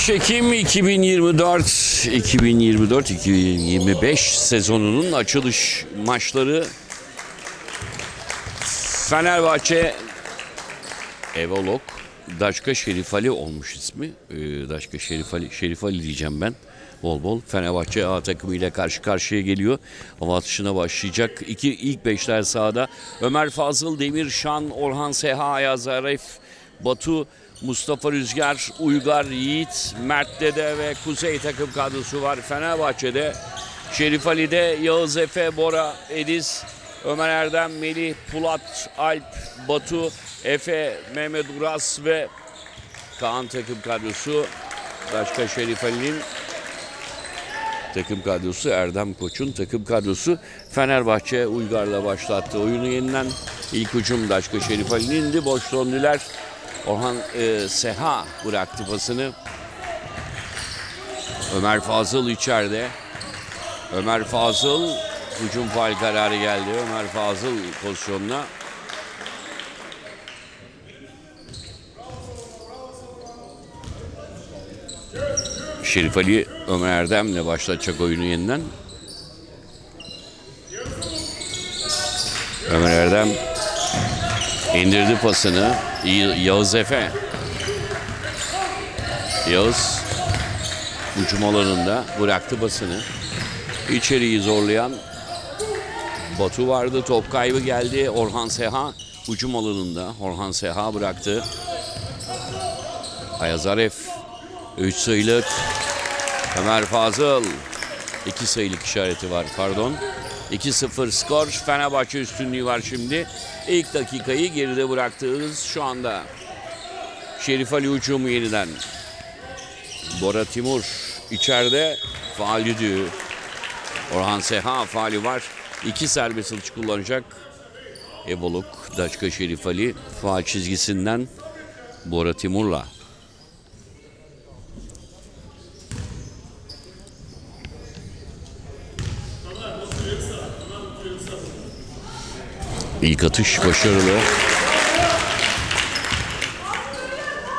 15 Ekim 2024 2024-2025 sezonunun açılış maçları Fenerbahçe Evolok Daşka Şerif Ali olmuş ismi. Ee, Daşka Şerif Ali, Şerif Ali diyeceğim ben. Bol bol Fenerbahçe A takımı ile karşı karşıya geliyor. Hava atışına başlayacak. İki, ilk beşler sahada. Ömer Fazıl, Demir Şan, Orhan Seha, Ayaz Arif, Batu, Mustafa Rüzgar, Uygar, Yiğit, Mert Dede ve Kuzey takım kadrosu var. Fenerbahçe'de Şerif Ali'de Yağız Efe, Bora, Ediz, Ömer Erdem, Melih, Pulat, Alp, Batu, Efe, Mehmet Uras ve Kaan takım kadrosu. Başka Şerif Ali'nin takım kadrosu Erdem Koç'un takım kadrosu Fenerbahçe Uygar'la başlattı oyunu yeniden ilk hücum Daşka Şerif Ali'nindi boş döndüler Orhan e, Seha bıraktı pasını. Ömer Fazıl içeride. Ömer Fazıl hücum faal kararı geldi. Ömer Fazıl pozisyonuna. Şerif Ali Ömer Erdem'le başlatacak oyunu yeniden. Ömer Erdem indirdi pasını. Yağız Efe. Yağız hücum alanında bıraktı pasını. İçeriği zorlayan Batu vardı. Top kaybı geldi. Orhan Seha hücum alanında. Orhan Seha bıraktı. Ayaz Aref 3 sayılık Ömer Fazıl 2 sayılık işareti var pardon. 2-0 skor. Fenerbahçe üstünlüğü var şimdi. İlk dakikayı geride bıraktığımız şu anda. Şerif Ali uçumu yeniden. Bora Timur içeride faal düdüğü. Orhan Seha faali var. İki serbest atış kullanacak. Eboluk, Daçka Şerif Ali faal çizgisinden Bora Timur'la. İlk atış başarılı.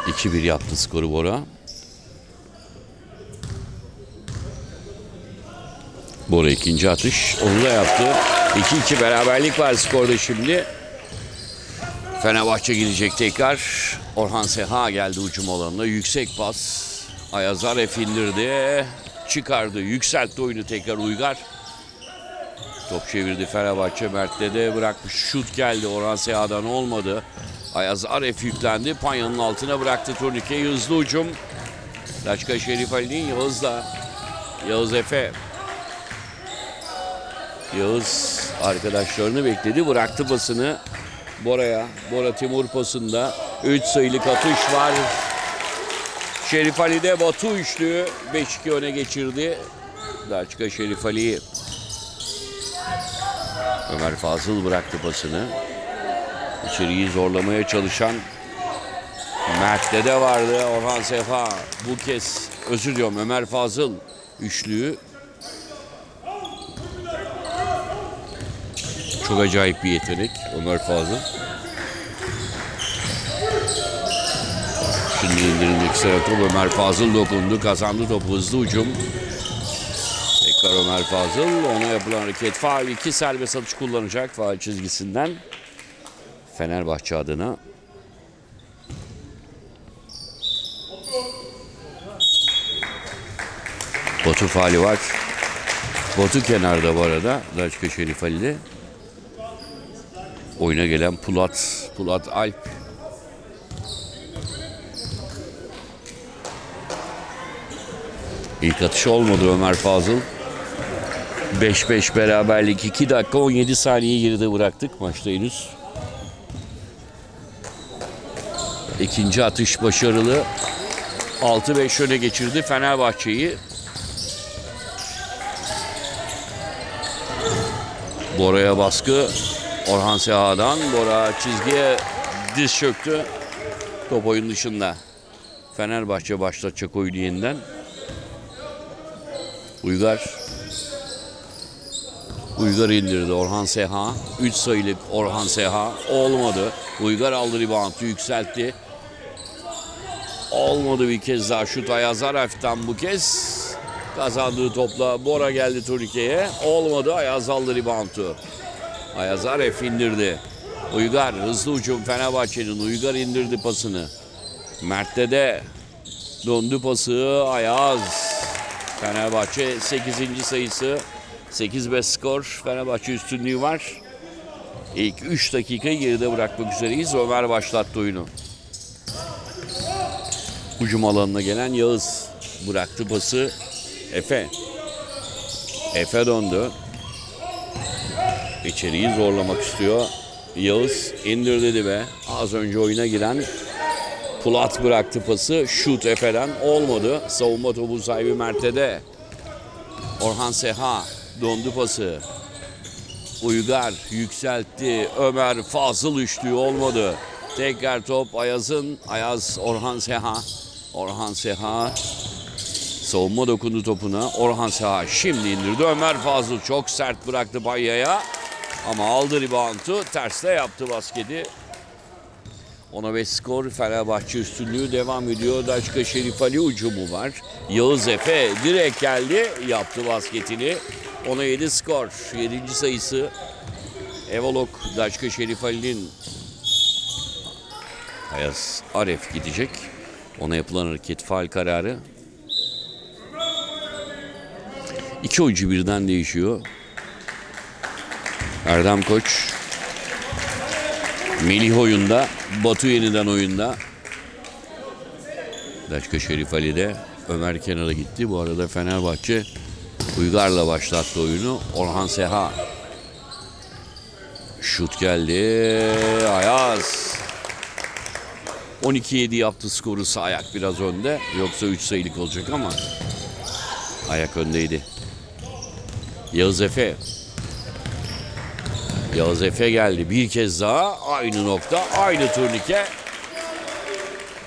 2-1 yaptı skoru Bora. Bora ikinci atış. Onu da yaptı. 2-2 beraberlik var skorda şimdi. Fenerbahçe gidecek tekrar. Orhan Seha geldi ucum alanına. Yüksek pas. Ayaz Aref indirdi. Çıkardı. Yükseltti oyunu tekrar Uygar. Top çevirdi Fenerbahçe. Mert'le de bırakmış. Şut geldi. Orhan Seha'dan olmadı. Ayaz Aref yüklendi. Panya'nın altına bıraktı turnikeyi. Hızlı ucum. Laçka Şerif Ali'nin Yağız'la. Yağız Efe. Yağız arkadaşlarını bekledi. Bıraktı pasını Bora'ya. Bora Timur pasında. 3 sayılık atış var. Şerif Ali'de Batu üçlü. 5-2 öne geçirdi. Laçka Şerif Ali'yi Ömer Fazıl bıraktı pasını. İçeriği zorlamaya çalışan Mert'te de vardı. Orhan Sefa bu kez özür diliyorum Ömer Fazıl üçlüyü çok acayip bir yetenek Ömer Fazıl. Şimdi indirilmek top Ömer Fazıl dokundu kazandı topu hızlı ucum. Tekrar Ömer Fazıl. Ona yapılan hareket faal. iki serbest atış kullanacak faal çizgisinden. Fenerbahçe adına. Batu faali var. Batu kenarda bu arada. Daçka Şerif Ali'de. Oyuna gelen Pulat. Pulat Alp. İlk atış olmadı Ömer Fazıl. 5-5 beraberlik 2 dakika 17 saniye geride bıraktık maçta henüz. İkinci atış başarılı. 6-5 öne geçirdi Fenerbahçe'yi. Bora'ya baskı. Orhan Seha'dan. Bora çizgiye diz çöktü. Top oyun dışında. Fenerbahçe başlatacak oyunu yeniden. Uygar. Uygar indirdi Orhan Seha. 3 sayılık Orhan Seha. Olmadı. Uygar aldı reboundu yükseltti. Olmadı bir kez daha şut Ayaz Aref'ten bu kez. Kazandığı topla Bora geldi turnike'ye. Olmadı Ayaz aldı reboundu. Ayaz Aref indirdi. Uygar hızlı uçum Fenerbahçe'nin. Uygar indirdi pasını. Mert'te de döndü pası Ayaz. Fenerbahçe 8. sayısı. 8-5 skor. Fenerbahçe üstünlüğü var. İlk 3 dakikayı geride bırakmak üzereyiz. Ömer başlattı oyunu. Hücum alanına gelen Yağız bıraktı pası. Efe. Efe döndü. İçeriği zorlamak istiyor. Yağız indirdi dibe. Az önce oyuna giren Pulat bıraktı pası. Şut Efe'den olmadı. Savunma topu sahibi Mert'e Orhan Seha dondu pası. Uygar yükseltti. Ömer Fazıl üçlüğü olmadı. Tekrar top Ayaz'ın. Ayaz Orhan Seha. Orhan Seha savunma dokundu topuna. Orhan Seha şimdi indirdi. Ömer Fazıl çok sert bıraktı Bayya'ya. Ama aldı reboundu. Tersle yaptı basketi. Ona ve skor Fenerbahçe üstünlüğü devam ediyor. Daşka Şerif Ali ucumu var. Yağız Efe direkt geldi. Yaptı basketini. Ona 7 skor. 7. sayısı Evolok Daşka Şerif Ali'nin Ayaz Aref gidecek. Ona yapılan hareket faal kararı. İki oyuncu birden değişiyor. Erdem Koç Melih oyunda, Batu yeniden oyunda. Daşka Şerif Ali de Ömer kenara gitti. Bu arada Fenerbahçe Uygar'la başlattı oyunu. Orhan Seha. Şut geldi. Ayaz. 12-7 yaptı skoru ayak biraz önde. Yoksa 3 sayılık olacak ama ayak öndeydi. Yağız Efe. Yağız Efe geldi bir kez daha aynı nokta aynı turnike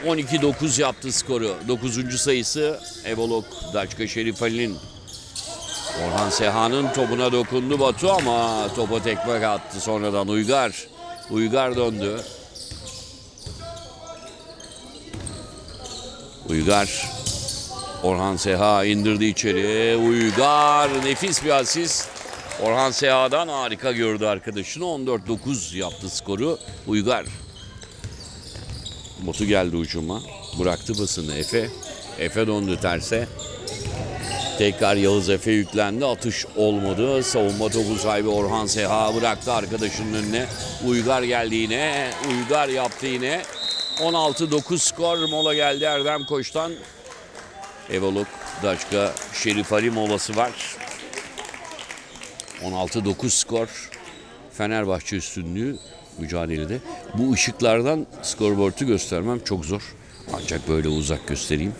12-9 yaptı skoru 9. sayısı Evolok Daçka Şerif Ali'nin Orhan Seha'nın topuna dokundu Batu ama topa tekme attı sonradan Uygar Uygar döndü Uygar Orhan Seha indirdi içeri Uygar nefis bir asist Orhan Seha'dan harika gördü arkadaşını. 14-9 yaptı skoru. Uygar. Botu geldi ucuma. Bıraktı basını Efe. Efe döndü terse. Tekrar Yağız Efe yüklendi. Atış olmadı. Savunma topu sahibi Orhan Seha bıraktı arkadaşının önüne. Uygar geldi yine. Uygar yaptı yine. 16-9 skor mola geldi Erdem Koç'tan. Evoluk Daçka Şerif Ali molası var. 16-9 skor. Fenerbahçe üstünlüğü mücadelede. Bu ışıklardan skorboardu göstermem çok zor. Ancak böyle uzak göstereyim.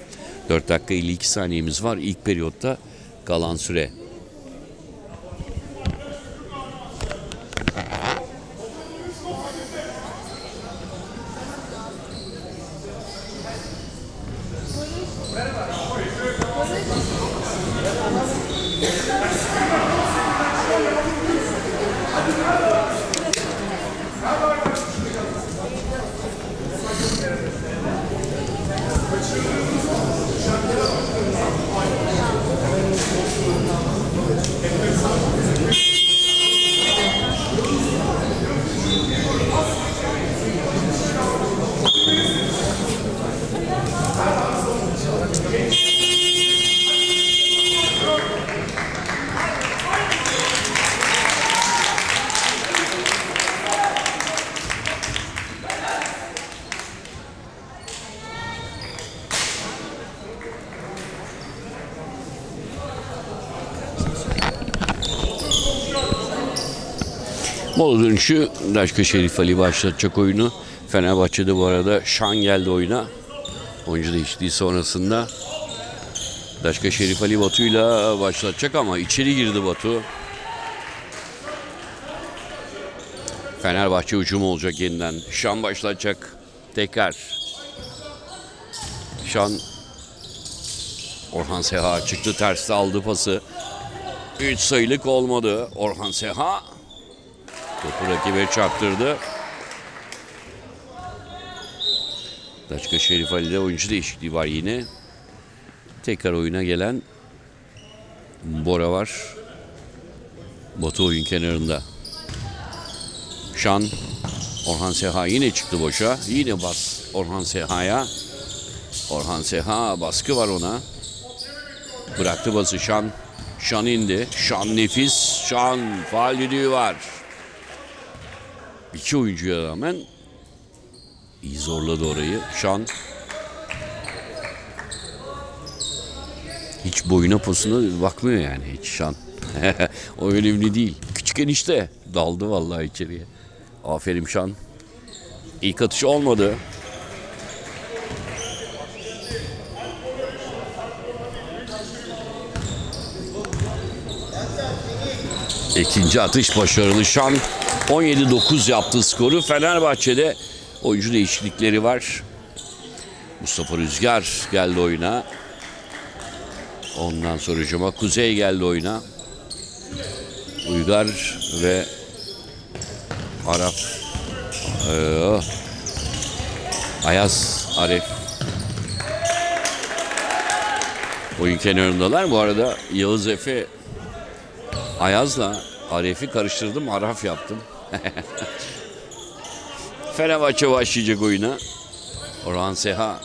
4 dakika 52 saniyemiz var. İlk periyotta kalan süre. Mola dönüşü Daşka Şerif Ali başlatacak oyunu. Fenerbahçe'de bu arada Şan geldi oyuna. Oyuncu değiştiği sonrasında Daşka Şerif Ali Batu'yla başlatacak ama içeri girdi Batu. Fenerbahçe hücum olacak yeniden. Şan başlatacak. Tekrar. Şan Orhan Seha çıktı terste aldı pası. 3 sayılık olmadı. Orhan Seha Topu rakibe çarptırdı. Daçka Şerif Ali'de oyuncu değişikliği var yine. Tekrar oyuna gelen Bora var. Batu oyun kenarında. Şan Orhan Seha yine çıktı boşa. Yine bas Orhan Seha'ya. Orhan Seha baskı var ona. Bıraktı bası Şan. Şan indi. Şan nefis. Şan faal düdüğü var. İki oyuncuya rağmen iyi zorladı orayı. Şan hiç boyuna posuna bakmıyor yani hiç Şan. o önemli değil. Küçük enişte daldı vallahi içeriye. Aferin Şan. İlk atış olmadı. İkinci atış başarılı. Şan 17-9 yaptı skoru. Fenerbahçe'de oyuncu değişiklikleri var. Mustafa Rüzgar geldi oyuna. Ondan sonra Cuma Kuzey geldi oyuna. Uygar ve Arap. Ee, Ayaz, Arif. Oyun kenarındalar. Bu arada Yağız Efe Ayaz'la Arif'i karıştırdım. Araf yaptım. Fenerbahçe başlayacak oyuna. Orhan Seha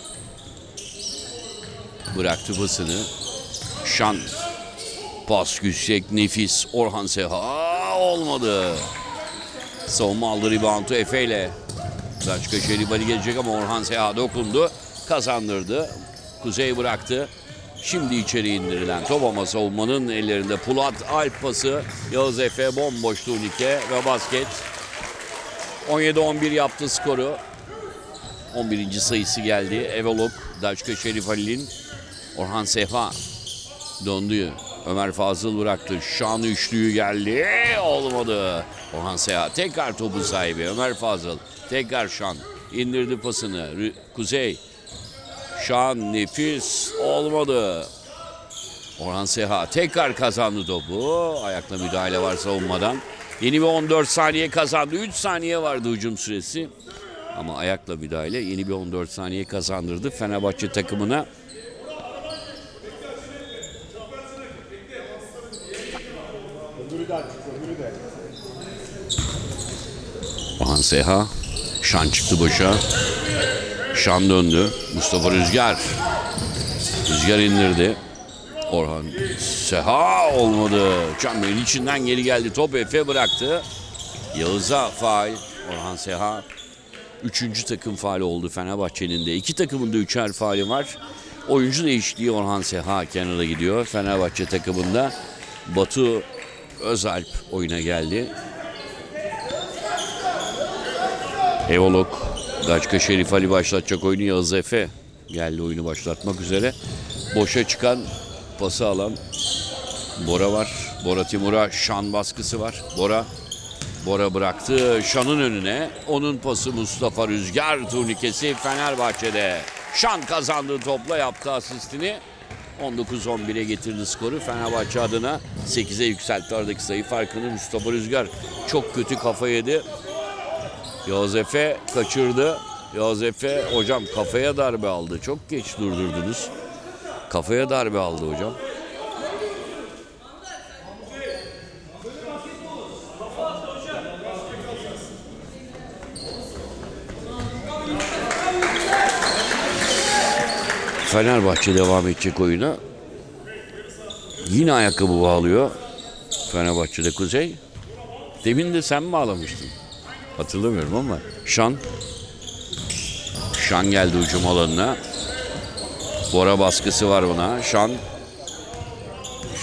bıraktı basını. Şan pas yüksek nefis Orhan Seha olmadı. Savunma aldı reboundu Efe ile. Daçka Şeribali gelecek ama Orhan Seha dokundu. Kazandırdı. Kuzey bıraktı. Şimdi içeri indirilen top ama savunmanın ellerinde Pulat Alp pası. Yağız Efe bomboş turnike ve basket. 17-11 yaptı skoru. 11. sayısı geldi. Evolok, Daçka Şerif Halil'in Orhan Sefa döndü. Ömer Fazıl bıraktı. Şan üçlüğü geldi. Olmadı. Orhan Seha tekrar topu sahibi. Ömer Fazıl tekrar Şan indirdi pasını. Rü- Kuzey Şan nefis olmadı. Orhan Seha tekrar kazandı topu. Ayakla müdahale var savunmadan. Yeni bir 14 saniye kazandı. 3 saniye vardı hücum süresi. Ama ayakla müdahale yeni bir 14 saniye kazandırdı Fenerbahçe takımına. Orhan Seha. Şan çıktı boşa. Şan döndü. Mustafa Rüzgar. Rüzgar indirdi. Orhan Seha olmadı. Çemberin içinden geri geldi. Top Efe bıraktı. Yağız'a faal. Orhan Seha. Üçüncü takım faali oldu Fenerbahçe'nin de. İki takımın da üçer faali var. Oyuncu değişikliği Orhan Seha kenara gidiyor. Fenerbahçe takımında Batu Özalp oyuna geldi. Evolok, Gaçka Şerif Ali başlatacak oyunu Yağız Efe geldi oyunu başlatmak üzere. Boşa çıkan pası alan Bora var. Bora Timur'a şan baskısı var. Bora Bora bıraktı Şan'ın önüne. Onun pası Mustafa Rüzgar turnikesi Fenerbahçe'de. Şan kazandığı topla yaptı asistini. 19-11'e getirdi skoru. Fenerbahçe adına 8'e yükseltti aradaki sayı farkını. Mustafa Rüzgar çok kötü kafa yedi. Yağız Efe kaçırdı. Yağız Efe hocam kafaya darbe aldı. Çok geç durdurdunuz. Kafaya darbe aldı hocam. Fenerbahçe devam edecek oyuna. Yine ayakkabı bağlıyor. Fenerbahçe'de Kuzey. Demin de sen mi bağlamıştın? Hatırlamıyorum ama. Şan. Şan geldi hücum alanına. Bora baskısı var ona. Şan.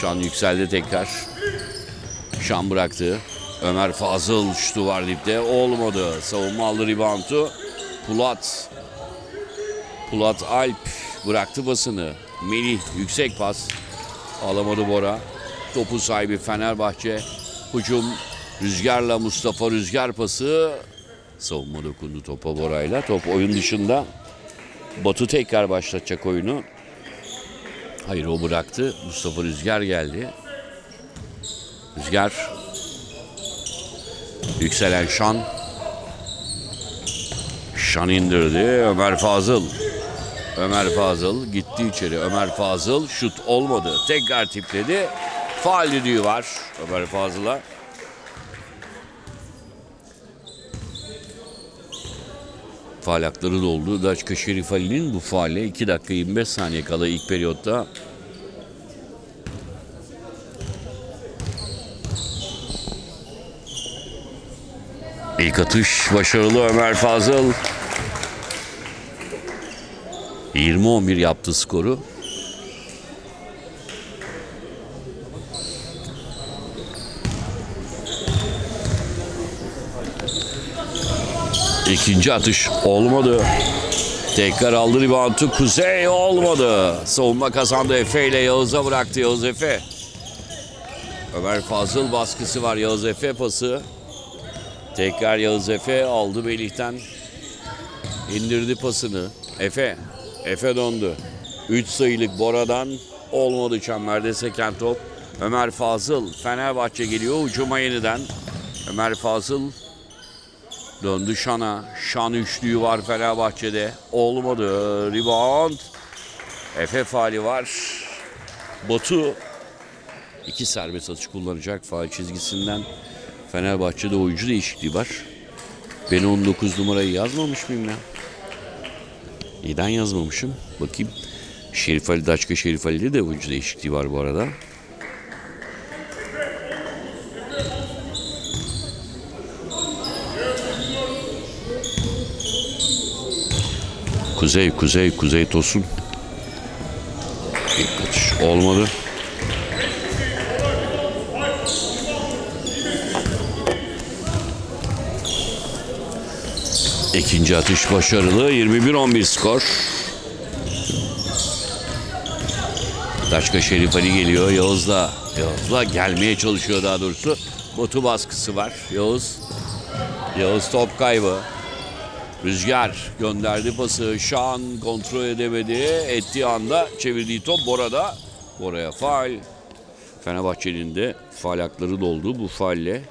Şan yükseldi tekrar. Şan bıraktı. Ömer Fazıl şutu var dipte. Olmadı. Savunma aldı reboundu. Pulat. Pulat Alp bıraktı basını. Melih yüksek pas. Alamadı Bora. Topu sahibi Fenerbahçe. Hücum Rüzgar'la Mustafa Rüzgar pası. Savunma dokundu topa Bora'yla. Top oyun dışında. Batu tekrar başlatacak oyunu. Hayır o bıraktı. Mustafa Rüzgar geldi. Rüzgar. Yükselen Şan. Şan indirdi. Ömer Fazıl. Ömer Fazıl gitti içeri. Ömer Fazıl şut olmadı. Tekrar tipledi. Faal düdüğü var Ömer Fazıl'a. Faal hakları doldu. Daçka Şerif Ali'nin bu faale 2 dakika 25 saniye kala ilk periyotta İlk atış başarılı Ömer Fazıl. 20-11 yaptı skoru. İkinci atış olmadı. Tekrar aldı reboundu. Kuzey olmadı. Savunma kazandı. Efe ile Yağız'a bıraktı Yağız Efe. Ömer Fazıl baskısı var. Yağız Efe pası. Tekrar Yağız Efe aldı Melih'ten. indirdi pasını. Efe. Efe döndü. 3 sayılık Bora'dan olmadı çemberde seken top. Ömer Fazıl Fenerbahçe geliyor ucuma yeniden. Ömer Fazıl döndü Şan'a. Şan üçlüğü var Fenerbahçe'de. Olmadı. Rebound. Efe faali var. Batu iki serbest atış kullanacak faal çizgisinden. Fenerbahçe'de oyuncu değişikliği var. Ben 19 numarayı yazmamış mıyım ya? Neden yazmamışım? Bakayım. Şerif Ali, Daçka Şerif Ali'de de oyuncu değişikliği var bu arada. Kuzey, Kuzey, Kuzey Tosun. İlk atış olmadı. İkinci atış başarılı. 21-11 skor. Daçka Şerif Ali geliyor. Yağız'la. Yağız'la gelmeye çalışıyor daha doğrusu. Botu baskısı var. Yağız. Yağız top kaybı. Rüzgar gönderdi pası. Şan kontrol edemedi. Ettiği anda çevirdiği top Bora'da. Bora'ya faal. Fenerbahçe'nin de faal hakları doldu bu faalle.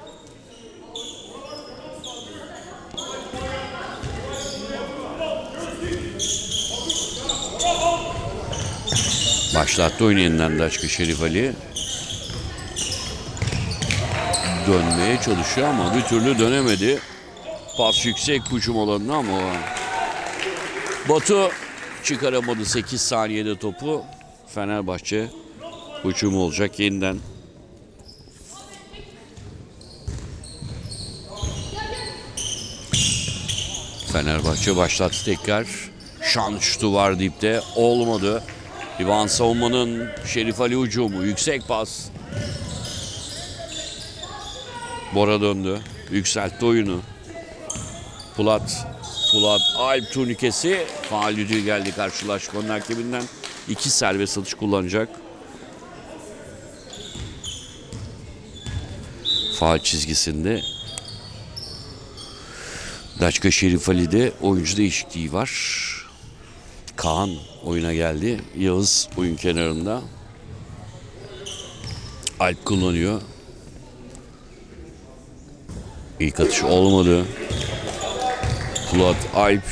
Başlattı oyunu yeniden Daçka Şerif Ali. Dönmeye çalışıyor ama bir türlü dönemedi. Pas yüksek hücum alanına ama Batu çıkaramadı 8 saniyede topu. Fenerbahçe hücum olacak yeniden. Fenerbahçe başlattı tekrar. Şan şutu var dipte. Olmadı. İvan savunmanın Şerif Ali hücumu. Yüksek pas. Bora döndü. Yükseltti oyunu. Pulat. Pulat Alp turnikesi. Faal düdüğü geldi karşılaşmanın hakeminden. İki serbest atış kullanacak. Faal çizgisinde Daçka Şerif Ali'de oyuncu değişikliği var. Kaan oyuna geldi. Yağız oyun kenarında. Alp kullanıyor. İlk atış olmadı. Fuat Alp.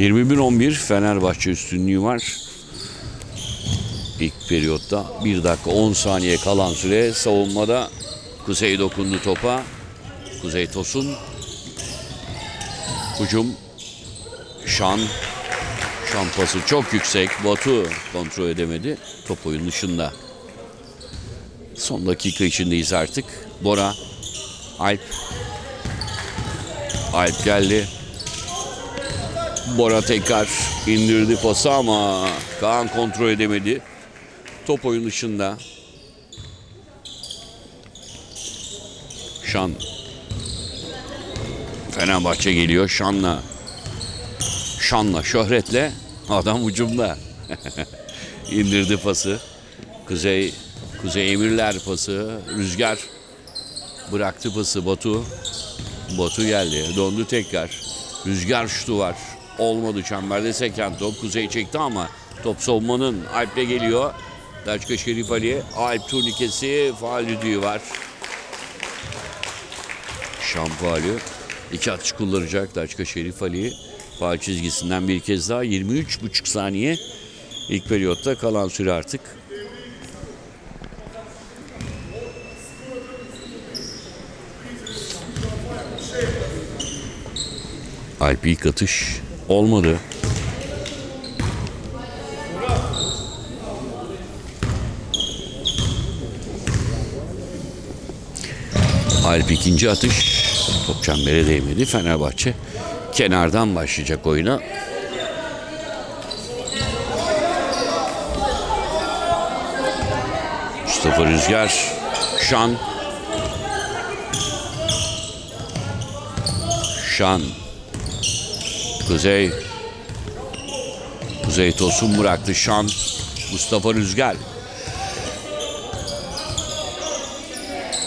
21-11 Fenerbahçe üstünlüğü var. İlk periyotta 1 dakika 10 saniye kalan süre savunmada Kuzey dokundu topa. Kuzey Tosun. Hücum Şan. Şan pası çok yüksek. Batu kontrol edemedi. Top oyun dışında. Son dakika içindeyiz artık. Bora. Alp. Alp geldi. Bora tekrar indirdi pası ama Kaan kontrol edemedi. Top oyun dışında. Şan. Fenerbahçe geliyor. Şan'la şanla, şöhretle adam ucumda. İndirdi pası. Kuzey Kuzey Emirler pası. Rüzgar bıraktı pası Batu. Batu geldi. Döndü tekrar. Rüzgar şutu var. Olmadı çemberde seken top. Kuzey çekti ama top savunmanın Alp'le geliyor. Daçka Şerif Ali. Alp turnikesi faal düdüğü var. Şan faali. Atış kullanacak Daçka Şerif Ali. Faal çizgisinden bir kez daha 23,5 saniye. İlk periyotta kalan süre artık. Alp ilk atış olmadı. Alp ikinci atış. Top çembere değmedi. Fenerbahçe kenardan başlayacak oyuna. Mustafa Rüzgar. Şan. Şan. Kuzey. Kuzey Tosun bıraktı. Şan. Mustafa Rüzgar.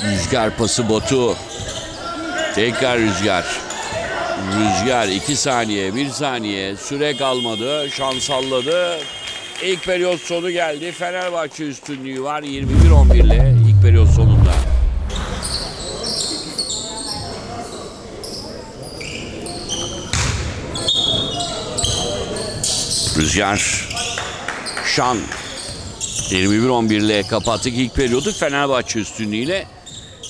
Rüzgar pası botu. Tekrar rüzgar. Rüzgar 2 saniye 1 saniye süre kalmadı. Şan salladı. İlk periyot sonu geldi. Fenerbahçe üstünlüğü var 21-11 ile ilk periyot sonunda. Rüzgar. Şan. 21-11 ile kapattık ilk periyodu Fenerbahçe üstünlüğüyle.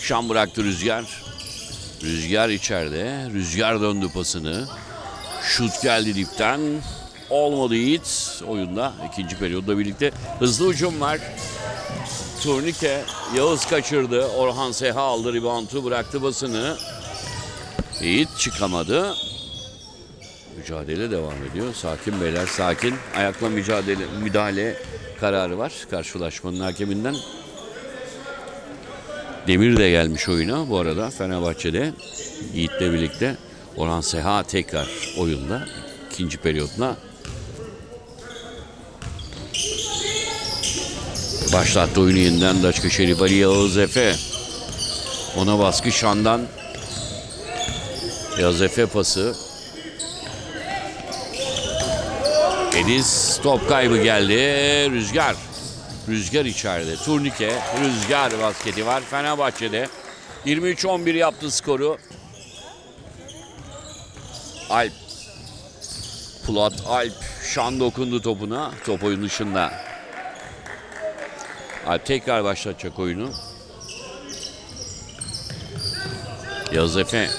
Şan bıraktı Rüzgar. Rüzgar içeride. Rüzgar döndü pasını. Şut geldi dipten. Olmadı Yiğit oyunda. ikinci periyodla birlikte hızlı hücum var. Turnike Yağız kaçırdı. Orhan Seha aldı reboundu bıraktı basını. Yiğit çıkamadı. Mücadele devam ediyor. Sakin beyler sakin. Ayakla mücadele müdahale kararı var karşılaşmanın hakeminden. Demir de gelmiş oyuna bu arada Fenerbahçe'de Yiğit'le birlikte Orhan Seha tekrar oyunda ikinci periyoduna başlattı oyunu yeniden Daçka Şerif Ali Yağız Efe ona baskı Şan'dan Yağız Efe pası Ediz top kaybı geldi Rüzgar Rüzgar içeride. Turnike, Rüzgar basketi var Fenerbahçe'de. 23-11 yaptı skoru. Alp. Pulat Alp. Şan dokundu topuna. Top oyun dışında. Alp tekrar başlatacak oyunu. Yağız Efe.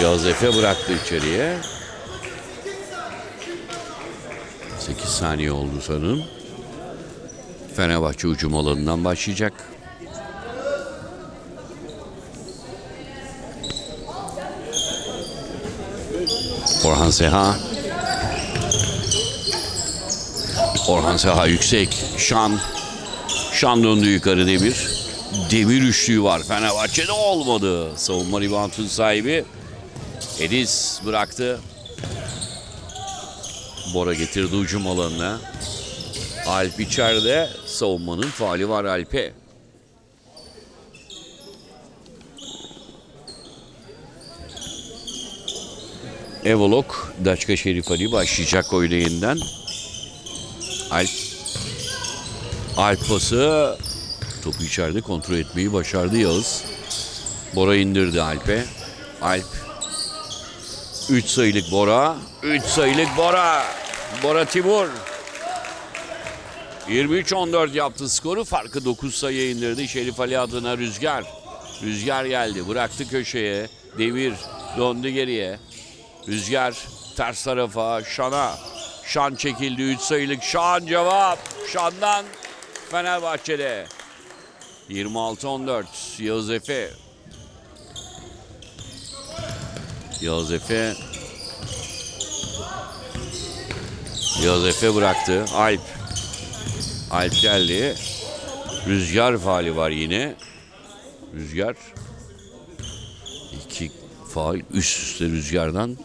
Yağız Efe bıraktı içeriye. 8 saniye oldu sanırım. Fenerbahçe hücum alanından başlayacak. Orhan Seha. Orhan Seha yüksek. Şan. Şan döndü yukarı Demir. Demir üçlüğü var. Fenerbahçe'de olmadı. Savunma reboundun sahibi. Edis bıraktı. Bora getirdi hücum alanına. Alp içeride. Savunmanın faali var Alp'e. Evolok, Daçka Şerif Ali başlayacak oyuna yeniden. Alp. Alp pası. Topu içeride kontrol etmeyi başardı Yağız. Bora indirdi Alp'e. Alp 3 sayılık Bora. 3 sayılık Bora. Bora Timur. 23-14 yaptı skoru. Farkı 9 sayıya indirdi. Şerif Ali adına Rüzgar. Rüzgar geldi. Bıraktı köşeye. Devir. Döndü geriye. Rüzgar ters tarafa. Şan'a. Şan çekildi. 3 sayılık. Şan cevap. Şan'dan Fenerbahçe'de. 26-14. Yağız Efe. Yağız Efe Yağız Efe bıraktı. Alp. Alp geldi. Rüzgar faali var yine. Rüzgar. İki faal üst üste rüzgardan.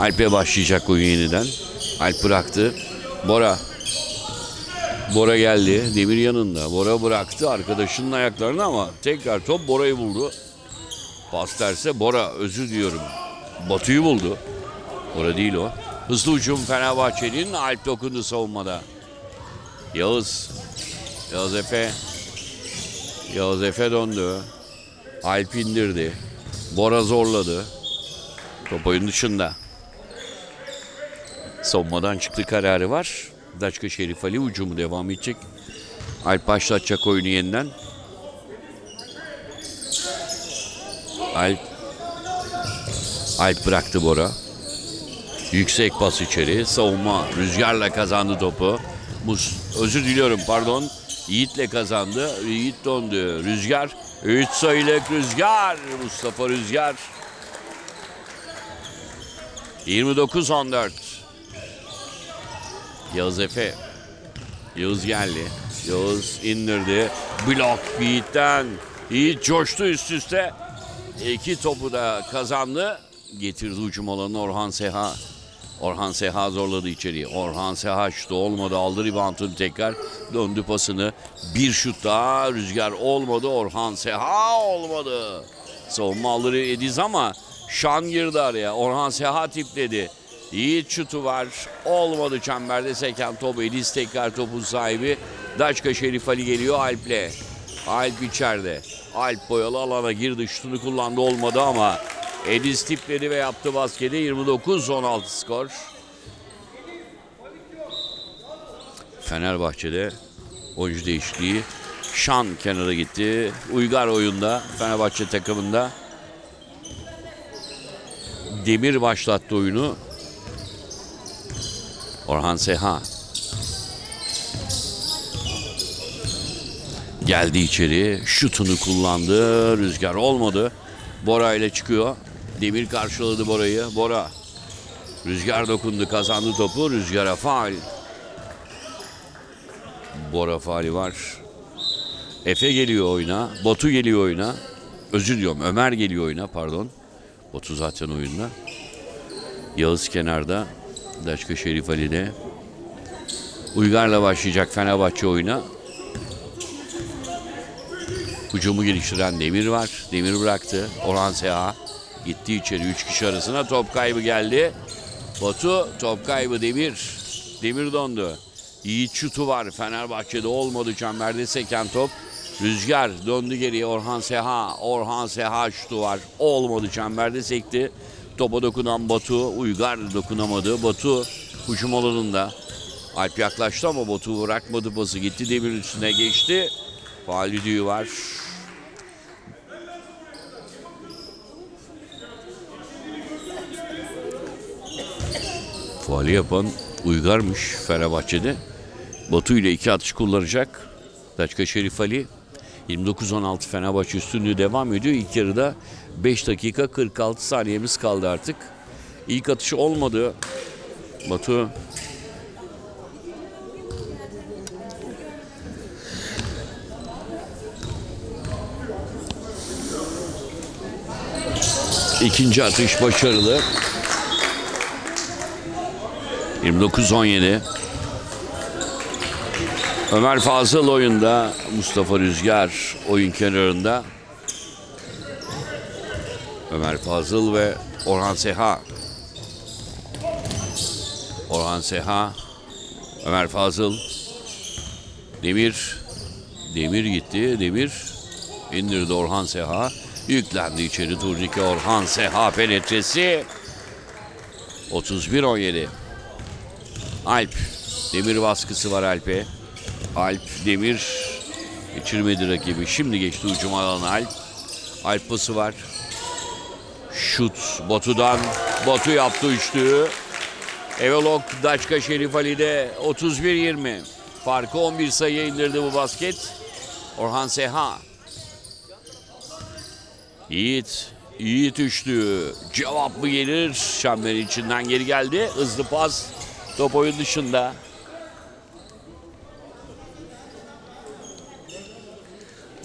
Alp'e başlayacak oyun yeniden. Alp bıraktı. Bora. Bora geldi. Demir yanında. Bora bıraktı arkadaşının ayaklarını ama tekrar top Bora'yı buldu. Pas derse Bora özür diliyorum. Batu'yu buldu. Bora değil o. Hızlı ucum Fenerbahçe'nin Alp dokundu savunmada. Yağız. Yağız Efe. Yağız Efe döndü. Alp indirdi. Bora zorladı. Top oyun dışında. Savunmadan çıktı kararı var. Daçka Şerif Ali ucumu devam edecek. Alp başlatacak oyunu yeniden. Alp Alp bıraktı Bora. Yüksek pas içeri. Savunma rüzgarla kazandı topu. Mus özür diliyorum pardon. Yiğit'le kazandı. Yiğit döndü. Rüzgar. 3 sayılık Rüzgar. Mustafa Rüzgar. 29-14. Yağız Efe. Yağız geldi. Yağız indirdi. Blok Yiğit'ten. Yiğit coştu üst üste. İki topu da kazandı. Getirdi ucum alanı Orhan Seha. Orhan Seha zorladı içeriye. Orhan Seha şutu olmadı. Aldı ribantını tekrar. Döndü pasını. Bir şut daha. Rüzgar olmadı. Orhan Seha olmadı. Savunma alır Ediz ama Şan girdi araya. Orhan Seha tipledi. Yiğit şutu var. Olmadı çemberde seken top. Ediz tekrar topun sahibi. Daçka Şerif Ali geliyor Alp'le. Alp içeride. Alp boyalı alana girdi. Şutunu kullandı olmadı ama Ediz tipledi ve yaptı basketi. 29-16 skor. Fenerbahçe'de oyuncu değişikliği. Şan kenara gitti. Uygar oyunda Fenerbahçe takımında. Demir başlattı oyunu. Orhan Seha. Geldi içeri. Şutunu kullandı. Rüzgar olmadı. Bora ile çıkıyor. Demir karşıladı Bora'yı. Bora. Rüzgar dokundu. Kazandı topu. Rüzgara faal. Bora faali var. Efe geliyor oyuna. Batu geliyor oyuna. Özür diliyorum. Ömer geliyor oyuna. Pardon. Batu zaten oyunda. Yağız kenarda. Daçka Şerif Ali'de. Uygar'la başlayacak Fenerbahçe oyuna. Hücumu geliştiren Demir var. Demir bıraktı. Orhan Seha gitti içeri. Üç kişi arasına top kaybı geldi. Batu top kaybı Demir. Demir dondu. Yiğit şutu var. Fenerbahçe'de olmadı. Çemberde seken top. Rüzgar döndü geriye. Orhan Seha. Orhan Seha şutu var. Olmadı. Çemberde sekti. Topa dokunan Batu. Uygar dokunamadı. Batu hücum alanında. Alp yaklaştı ama Batu bırakmadı pası. Gitti Demir üstüne geçti. Faal düdüğü var. Faali yapan Uygar'mış Fenerbahçe'de. Batu ile iki atış kullanacak. Daçka Şerif Ali. 29-16 Fenerbahçe üstünlüğü devam ediyor. İlk yarıda 5 dakika 46 saniyemiz kaldı artık. İlk atışı olmadı. Batu İkinci atış başarılı. 29-17. Ömer Fazıl oyunda. Mustafa Rüzgar oyun kenarında. Ömer Fazıl ve Orhan Seha. Orhan Seha. Ömer Fazıl. Demir. Demir gitti. Demir indirdi Orhan Seha. Yüklendi içeri turnike Orhan Seha penetresi. 31-17. Alp. Demir baskısı var Alp'e. Alp Demir geçirmedi rakibi. Şimdi geçti ucum alanı Alp. Alp pası var. Şut Batu'dan. Batu yaptı üçlüğü. Evolok Daçka Şerif Ali'de 31-20. Farkı 11 sayıya indirdi bu basket. Orhan Seha. Yiğit. Yiğit üçlüğü. Cevap mı gelir? Şamber içinden geri geldi. Hızlı pas. Top oyun dışında.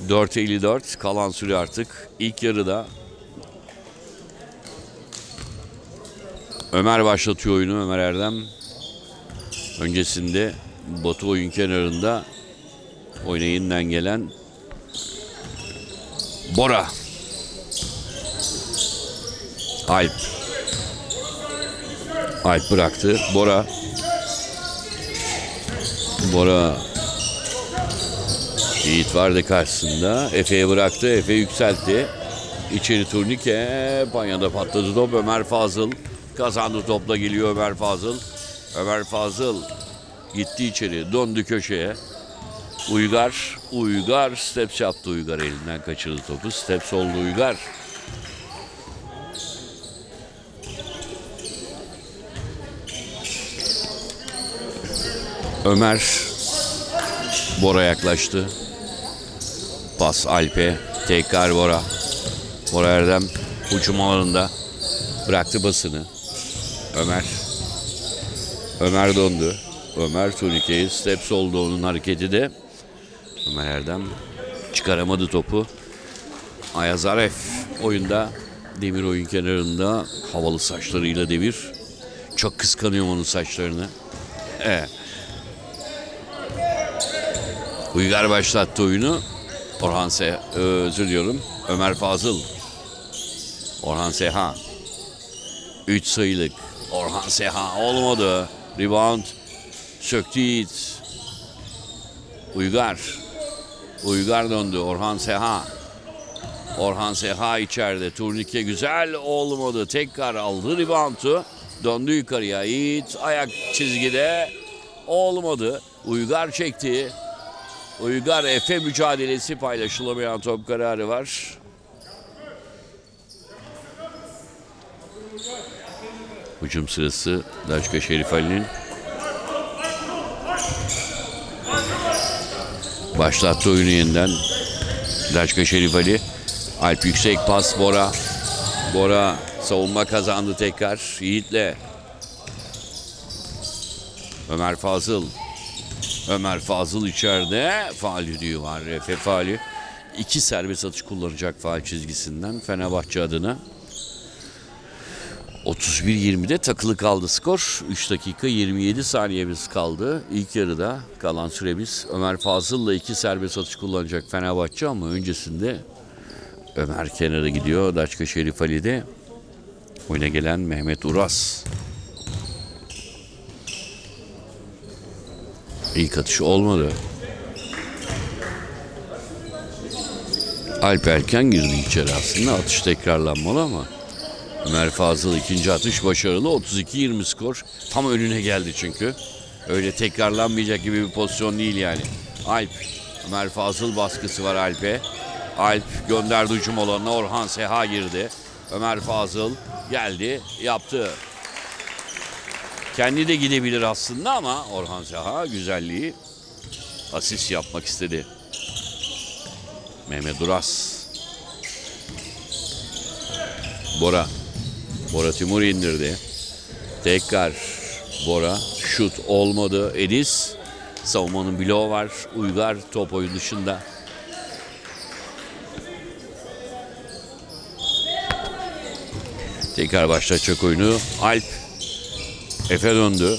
...4.54 kalan süre artık. İlk yarıda Ömer başlatıyor oyunu Ömer Erdem. Öncesinde Batu oyun kenarında oyuna yeniden gelen Bora. Alp. Alp bıraktı. Bora. Bora Yiğit vardı karşısında. Efe'ye bıraktı. Efe yükseltti. İçeri turnike. Banyada patladı top. Ömer Fazıl kazandı topla geliyor Ömer Fazıl. Ömer Fazıl gitti içeri. Döndü köşeye. Uygar. Uygar. Steps yaptı Uygar elinden kaçırdı topu. Steps oldu Uygar. Ömer Bora yaklaştı. Pas Alp'e. Tekrar Bora. Bora Erdem hücum alanında bıraktı basını. Ömer. Ömer döndü. Ömer turnikeyi. Steps oldu onun hareketi de. Ömer Erdem çıkaramadı topu. Ayaz Aref oyunda Demir oyun kenarında havalı saçlarıyla Demir. Çok kıskanıyorum onun saçlarını. Evet. Uygar başlattı oyunu. Orhan Seha, e, özür diliyorum. Ömer Fazıl. Orhan Seha. 3 sayılık. Orhan Seha olmadı. Rebound. Söktü Yiğit. Uygar. Uygar döndü. Orhan Seha. Orhan Seha içeride. Turnike güzel olmadı. Tekrar aldı reboundu. Döndü yukarıya. Yiğit ayak çizgide. Olmadı. Uygar çekti. Uygar Efe mücadelesi paylaşılamayan top kararı var. Hücum sırası Daşka Şerif Ali'nin. Başlattı oyunu yeniden. Daşka Şerif Ali. Alp yüksek pas Bora. Bora savunma kazandı tekrar. Yiğit'le. Ömer Fazıl. Ömer Fazıl içeride. Faal düdüğü var. Efe faali. İki serbest atış kullanacak faal çizgisinden Fenerbahçe adına. 31-20'de takılı kaldı skor. 3 dakika 27 saniyemiz kaldı. İlk yarıda kalan süremiz. Ömer Fazıl'la iki serbest atış kullanacak Fenerbahçe ama öncesinde Ömer kenara gidiyor. Daçka Şerif Ali'de oyuna gelen Mehmet Uras. İlk atış olmadı. Alp erken girdi içeri aslında. Atış tekrarlanmalı ama Ömer Fazıl ikinci atış başarılı. 32-20 skor. Tam önüne geldi çünkü. Öyle tekrarlanmayacak gibi bir pozisyon değil yani. Alp. Ömer Fazıl baskısı var Alp'e. Alp gönderdi hücum alanına. Orhan Seha girdi. Ömer Fazıl geldi. Yaptı. Kendi de gidebilir aslında ama Orhan Seha güzelliği asist yapmak istedi. Mehmet Duras. Bora. Bora Timur indirdi. Tekrar Bora. Şut olmadı. Edis. Savunmanın bloğu var. Uygar top oyun dışında. Tekrar başlayacak oyunu. Alp. Efe döndü.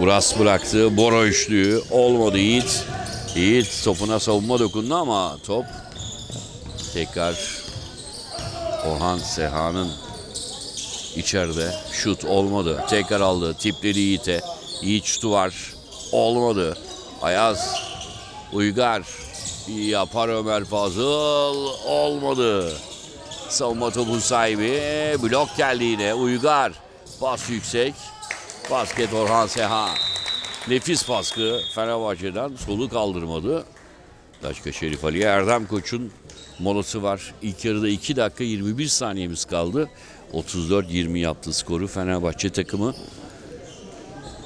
Uras bıraktı. Bora üçlüğü. Olmadı Yiğit. Yiğit topuna savunma dokundu ama top tekrar Orhan Seha'nın içeride şut olmadı. Tekrar aldı. Tipleri Yiğit'e. Yiğit şutu var. Olmadı. Ayaz. Uygar. Yapar Ömer Fazıl. Olmadı. Savunma topun sahibi. Blok geldi yine. Uygar. Pas yüksek. Basket Orhan Seha. Nefis baskı Fenerbahçe'den solu kaldırmadı. Daşka Şerif Ali Erdem Koç'un molası var. İlk yarıda 2 dakika 21 saniyemiz kaldı. 34-20 yaptı skoru Fenerbahçe takımı.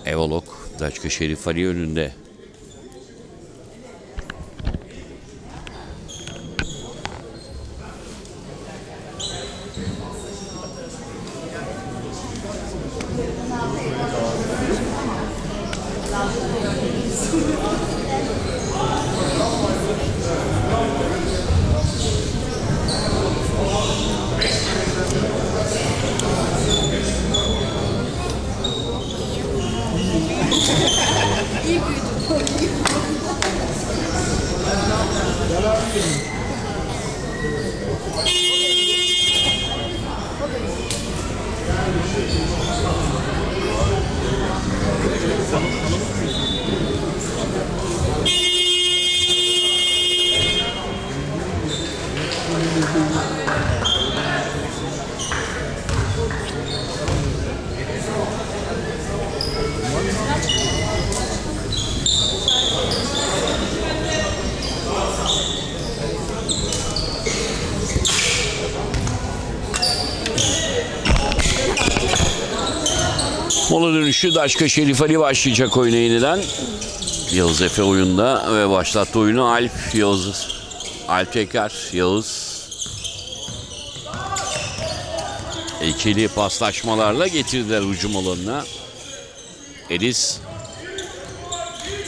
Evolok Daşka Şerif Ali önünde. Dönüşü Daşka Şerif Ali başlayacak oyuna yeniden. Yağız Efe oyunda ve başlattı oyunu Alp Yağız. Alp Tekrar Yağız. İkili paslaşmalarla getirdiler hücum alanına. Ediz.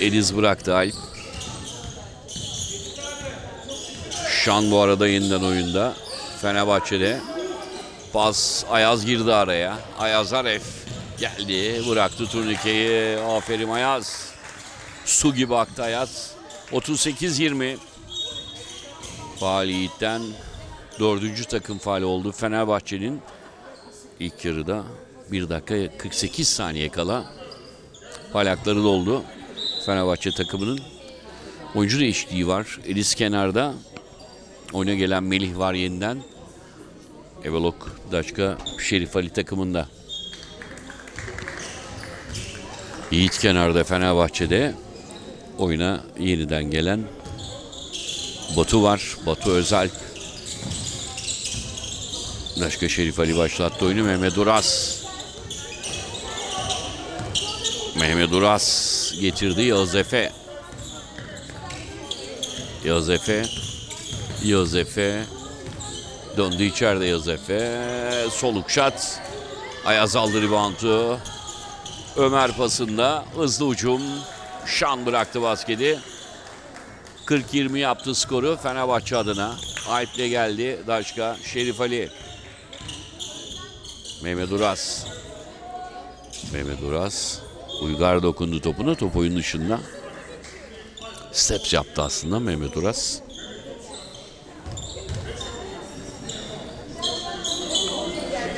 Ediz bıraktı Alp. Şan bu arada yeniden oyunda. Fenerbahçe'de. Pas Ayaz girdi araya. Ayaz Aref geldi. Bıraktı turnikeyi. Aferin Ayaz. Su gibi aktı Ayaz. 38-20. Faal Yiğit'ten dördüncü takım faali oldu. Fenerbahçe'nin ilk yarıda 1 dakika 48 saniye kala palakları doldu. Fenerbahçe takımının oyuncu değişikliği var. Elis kenarda. Oyuna gelen Melih var yeniden. Evelok Daşka Şerif Ali takımında. Yiğit kenarda Fenerbahçe'de oyuna yeniden gelen Batu var. Batu Özalp. Daşka Şerif Ali başlattı oyunu. Mehmet Uras. Mehmet Uras getirdi Yağız Efe. Yağız Efe. Yağız Efe. Döndü içeride Yağız Efe. Soluk şat. Ayaz aldı ribantu. Ömer pasında hızlı ucum. Şan bıraktı basketi. 40-20 yaptı skoru Fenerbahçe adına. Alp'le geldi Daşka. Şerif Ali. Mehmet Uras. Mehmet Uras. Uygar dokundu topuna. Top oyun dışında. Steps yaptı aslında Mehmet Uras.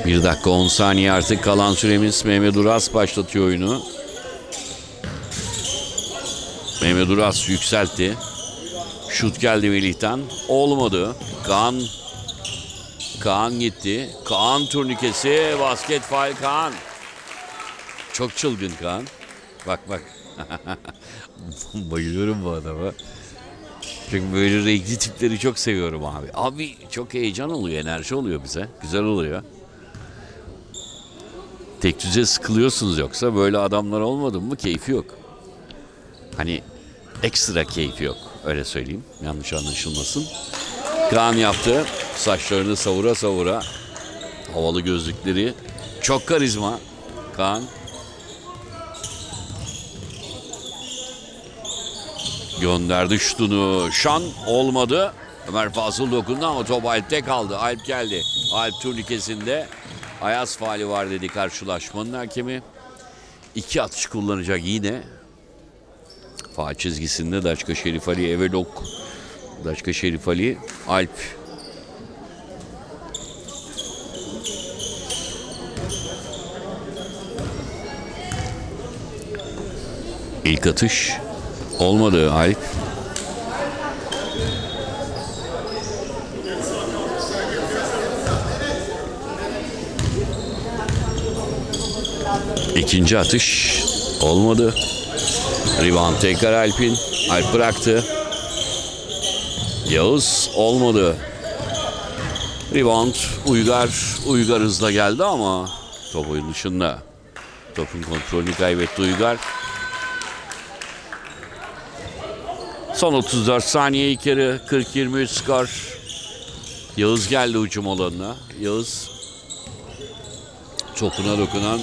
Bir dakika 10 saniye artık kalan süremiz. Mehmet Uras başlatıyor oyunu. Mehmet Uras yükseltti. Şut geldi Melih'ten. Olmadı. Kaan Kaan gitti. Kaan turnikesi. Basket faal Kaan. Çok çılgın Kaan. Bak bak. Bayılıyorum bu adama. Çünkü böyle renkli tipleri çok seviyorum abi. Abi çok heyecan oluyor, enerji oluyor bize. Güzel oluyor. Tek düze sıkılıyorsunuz yoksa böyle adamlar olmadı mı keyfi yok. Hani ekstra keyfi yok. Öyle söyleyeyim. Yanlış anlaşılmasın. Kaan yaptı. Saçlarını savura savura. Havalı gözlükleri. Çok karizma. Kaan. Gönderdi şutunu. Şan olmadı. Ömer Fazıl dokundu ama top Alp'te kaldı. Alp geldi. Alp turnikesinde. Ayaz faali var dedi karşılaşmanın hakemi. İki atış kullanacak yine. Faal çizgisinde Daçka Şerif Ali Evelok. Daçka Şerif Ali Alp. İlk atış olmadı Alp. İkinci atış olmadı. Rebound tekrar Alp'in. Alp bıraktı. Yağız olmadı. Rebound Uygar. Uygar hızla geldi ama top oyun dışında. Topun kontrolünü kaybetti Uygar. Son 34 saniye ilk yarı 40-23 skor. Yağız geldi hücum alanına. Yağız topuna dokunan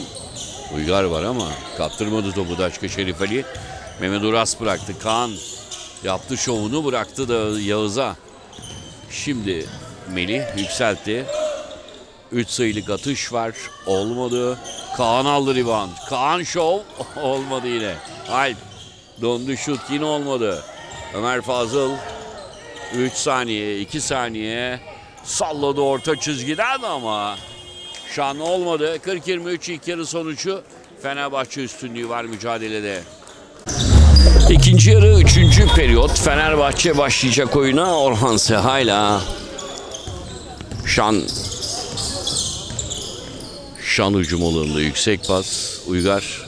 Uygar var ama kaptırmadı topu Daçka Şerif Ali. Mehmet Uras bıraktı. Kaan yaptı şovunu bıraktı da Yağız'a. Şimdi Melih yükseltti. 3 sayılık atış var. Olmadı. Kaan aldı rebound. Kaan şov. olmadı yine. Alp. Dondu şut yine olmadı. Ömer Fazıl. 3 saniye, 2 saniye. Salladı orta çizgiden ama Şan olmadı. 40-23 ilk yarı sonucu. Fenerbahçe üstünlüğü var mücadelede. İkinci yarı, üçüncü periyot. Fenerbahçe başlayacak oyuna. Orhan Seha'yla Şan Şan hücum yüksek pas. Uygar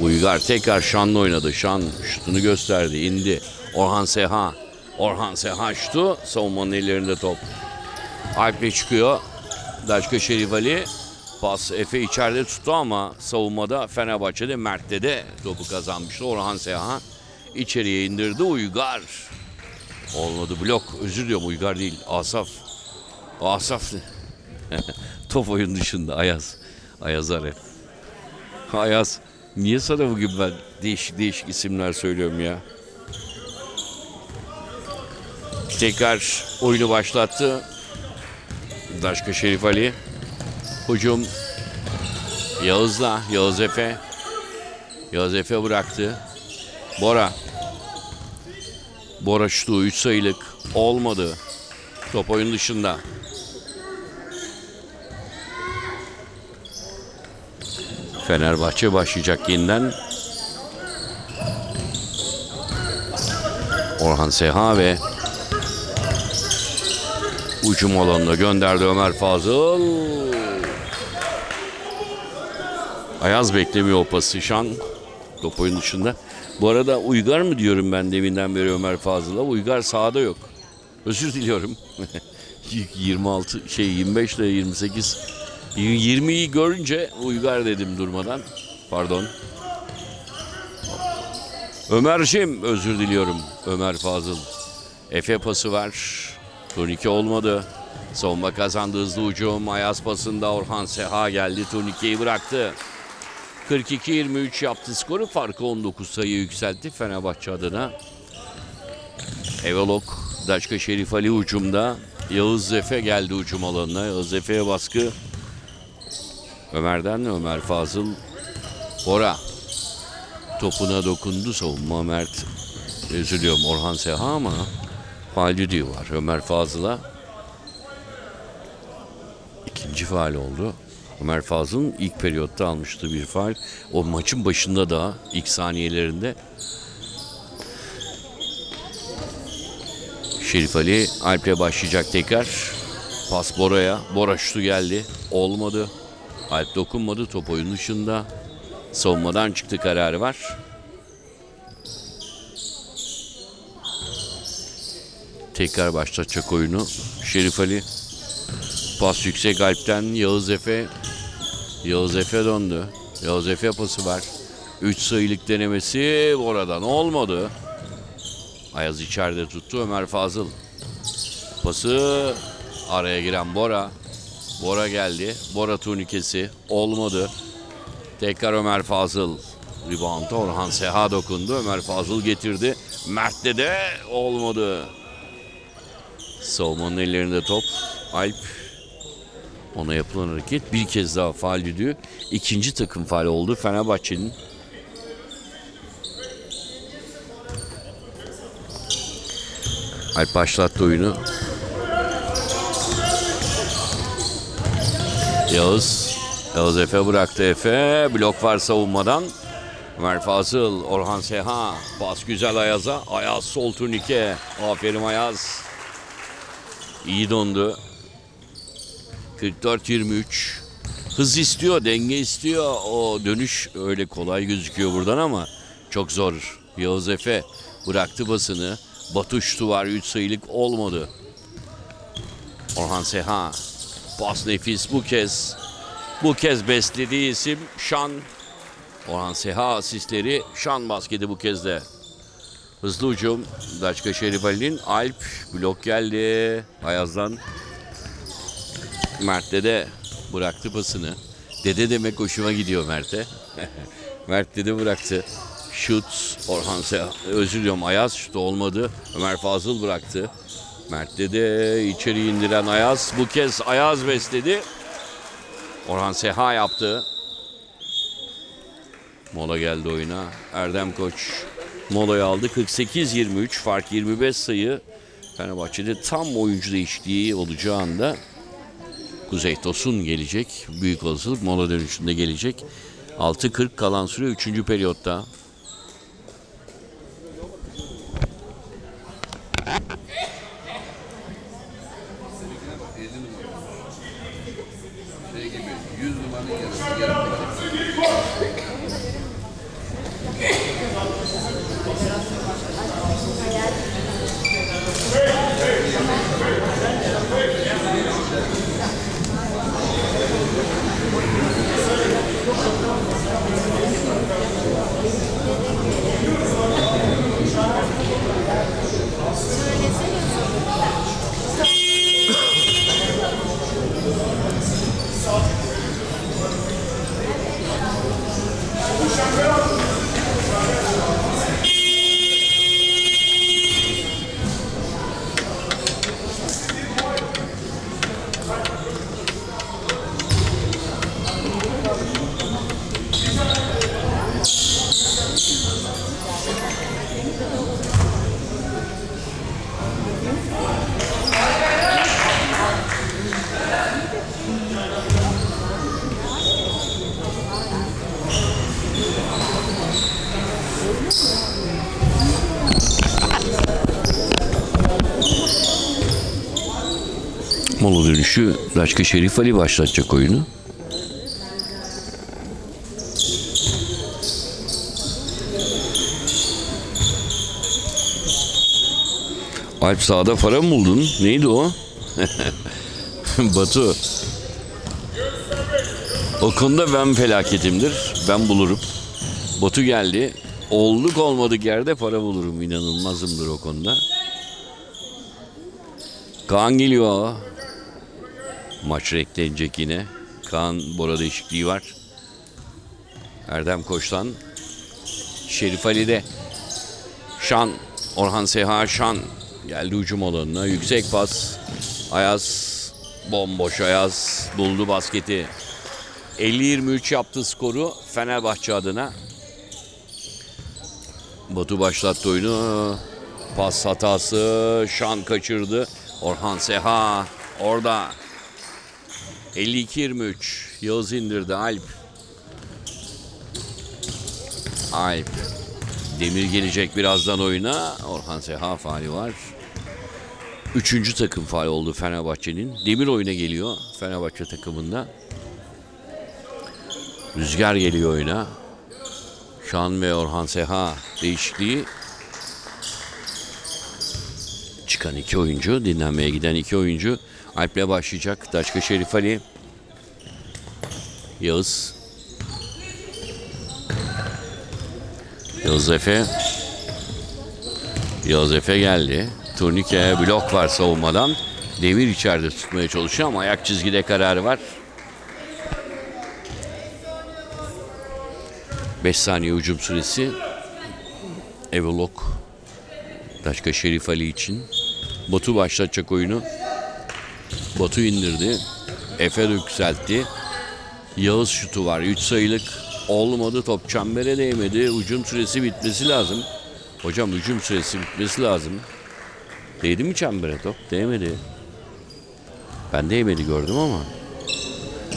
Uygar tekrar Şan'la oynadı. Şan şutunu gösterdi. indi. Orhan Seha. Orhan Seha şutu. Savunmanın ellerinde top. Alp'le çıkıyor. Daşka Şerif Ali. Pas Efe içeride tuttu ama savunmada Fenerbahçe'de Mert'te de topu kazanmıştı. Orhan Seha içeriye indirdi. Uygar. Olmadı blok. Özür diliyorum Uygar değil. Asaf. Asaf. Top oyun dışında Ayaz. Ayaz Aref. Ayaz. Niye sana bugün ben değişik değişik isimler söylüyorum ya? Tekrar oyunu başlattı. Daşka Şerif Ali. Hücum Yağız'la. Yağız Efe. Yağız Efe bıraktı. Bora. Bora şutu 3 sayılık. Olmadı. Top oyun dışında. Fenerbahçe başlayacak yeniden. Orhan Seha ve ucum alanına gönderdi Ömer Fazıl. Ayaz beklemiyor o pası. Şan top oyun dışında. Bu arada Uygar mı diyorum ben deminden beri Ömer Fazıl'a. Uygar sahada yok. Özür diliyorum. 26 şey 25 ile 28 20'yi görünce Uygar dedim durmadan. Pardon. Ömer'cim özür diliyorum. Ömer Fazıl. Efe pası var. Turnike olmadı. Savunma kazandı hızlı ucum. Ayaz pasında Orhan Seha geldi. Turnikeyi bıraktı. 42-23 yaptı skoru. Farkı 19 sayı yükseltti Fenerbahçe adına. Evelok, Daşka Şerif Ali ucumda. Yağız Zefe geldi ucum alanına. Yağız Zefe'ye baskı. Ömer'den Ömer Fazıl. Bora. Topuna dokundu savunma Mert. Özür diliyorum Orhan Seha ama faal düdüğü var Ömer Fazıl'a. ikinci faal oldu. Ömer Fazıl'ın ilk periyotta almıştı bir faal. O maçın başında da ilk saniyelerinde Şerif Ali Alp'le başlayacak tekrar. Pas Bora'ya. Bora şutu geldi. Olmadı. Alp dokunmadı. Top oyun dışında. Savunmadan çıktı kararı var. Tekrar başlatacak oyunu. Şerif Ali. Pas yüksek Alp'ten Yağız Efe. Yağız Efe döndü. Yağız Efe pası var. 3 sayılık denemesi oradan olmadı. Ayaz içeride tuttu Ömer Fazıl. Pası araya giren Bora. Bora geldi. Bora turnikesi olmadı. Tekrar Ömer Fazıl. Rebound'a Orhan Seha dokundu. Ömer Fazıl getirdi. Mert'te de olmadı. Savunmanın ellerinde top. Alp ona yapılan hareket bir kez daha faal düdüğü. İkinci takım faal oldu Fenerbahçe'nin. Alp başlattı oyunu. Yağız. Yağız Efe bıraktı Efe. Blok var savunmadan. Ömer Fazıl, Orhan Seha. Pas güzel Ayaz'a. Ayaz sol turnike. Aferin Ayaz. İyi dondu. 44-23. Hız istiyor, denge istiyor. O dönüş öyle kolay gözüküyor buradan ama çok zor. Yağız Efe bıraktı basını. Batu şutu var 3 sayılık olmadı. Orhan Seha. Bas nefis bu kez. Bu kez beslediği isim Şan. Orhan Seha asistleri Şan basketi bu kez de. Hızlı ucum. Daçka Şerif Ali'nin Alp blok geldi. Ayaz'dan. Mert Dede bıraktı pasını. Dede demek hoşuma gidiyor Mert'e. Mert Dede bıraktı. Şut Orhan Seha. Özür diliyorum Ayaz şutu olmadı. Ömer Fazıl bıraktı. Mert Dede içeri indiren Ayaz. Bu kez Ayaz besledi. Orhan Seha yaptı. Mola geldi oyuna. Erdem Koç molayı aldı. 48-23 fark 25 sayı. Fenerbahçe'de tam oyuncu değişikliği olacağı anda Kuzey Tosun gelecek. Büyük olasılık mola dönüşünde gelecek. 6.40 kalan süre 3. periyotta. Mola Raşka Şerif Ali başlatacak oyunu. Alp sağda para mı buldun? Neydi o? Batu. O konuda ben felaketimdir. Ben bulurum. Batu geldi. Olduk olmadık yerde para bulurum. İnanılmazımdır o konuda. Kaan geliyor. Maç renklenecek yine. Kaan Bora değişikliği var. Erdem Koç'tan. Şerif Ali'de. Şan. Orhan Seha Şan. Geldi hücum alanına. Yüksek pas. Ayaz. Bomboş Ayaz. Buldu basketi. 50-23 yaptı skoru Fenerbahçe adına. Batu başlattı oyunu. Pas hatası. Şan kaçırdı. Orhan Seha orada. 52-23. Yağız indirdi. Alp. Alp. Demir gelecek birazdan oyuna. Orhan Seha faali var. Üçüncü takım faal oldu Fenerbahçe'nin. Demir oyuna geliyor Fenerbahçe takımında. Rüzgar geliyor oyuna. Şan ve Orhan Seha değişikliği. Çıkan iki oyuncu, dinlenmeye giden iki oyuncu. Alp'le başlayacak. Daçka Şerif Ali. Yağız. Yağız Efe. Yağız Efe geldi. Turnike blok var savunmadan. Demir içeride tutmaya çalışıyor ama ayak çizgide kararı var. 5 saniye hücum süresi. Evolok. Daşka Şerif Ali için. Batu başlatacak oyunu. Batu indirdi. Efe yükseltti. Yağız şutu var. 3 sayılık olmadı. Top çembere değmedi. Hücum süresi bitmesi lazım. Hocam hücum süresi bitmesi lazım. Değdi mi çembere top? Değmedi. Ben değmedi gördüm ama.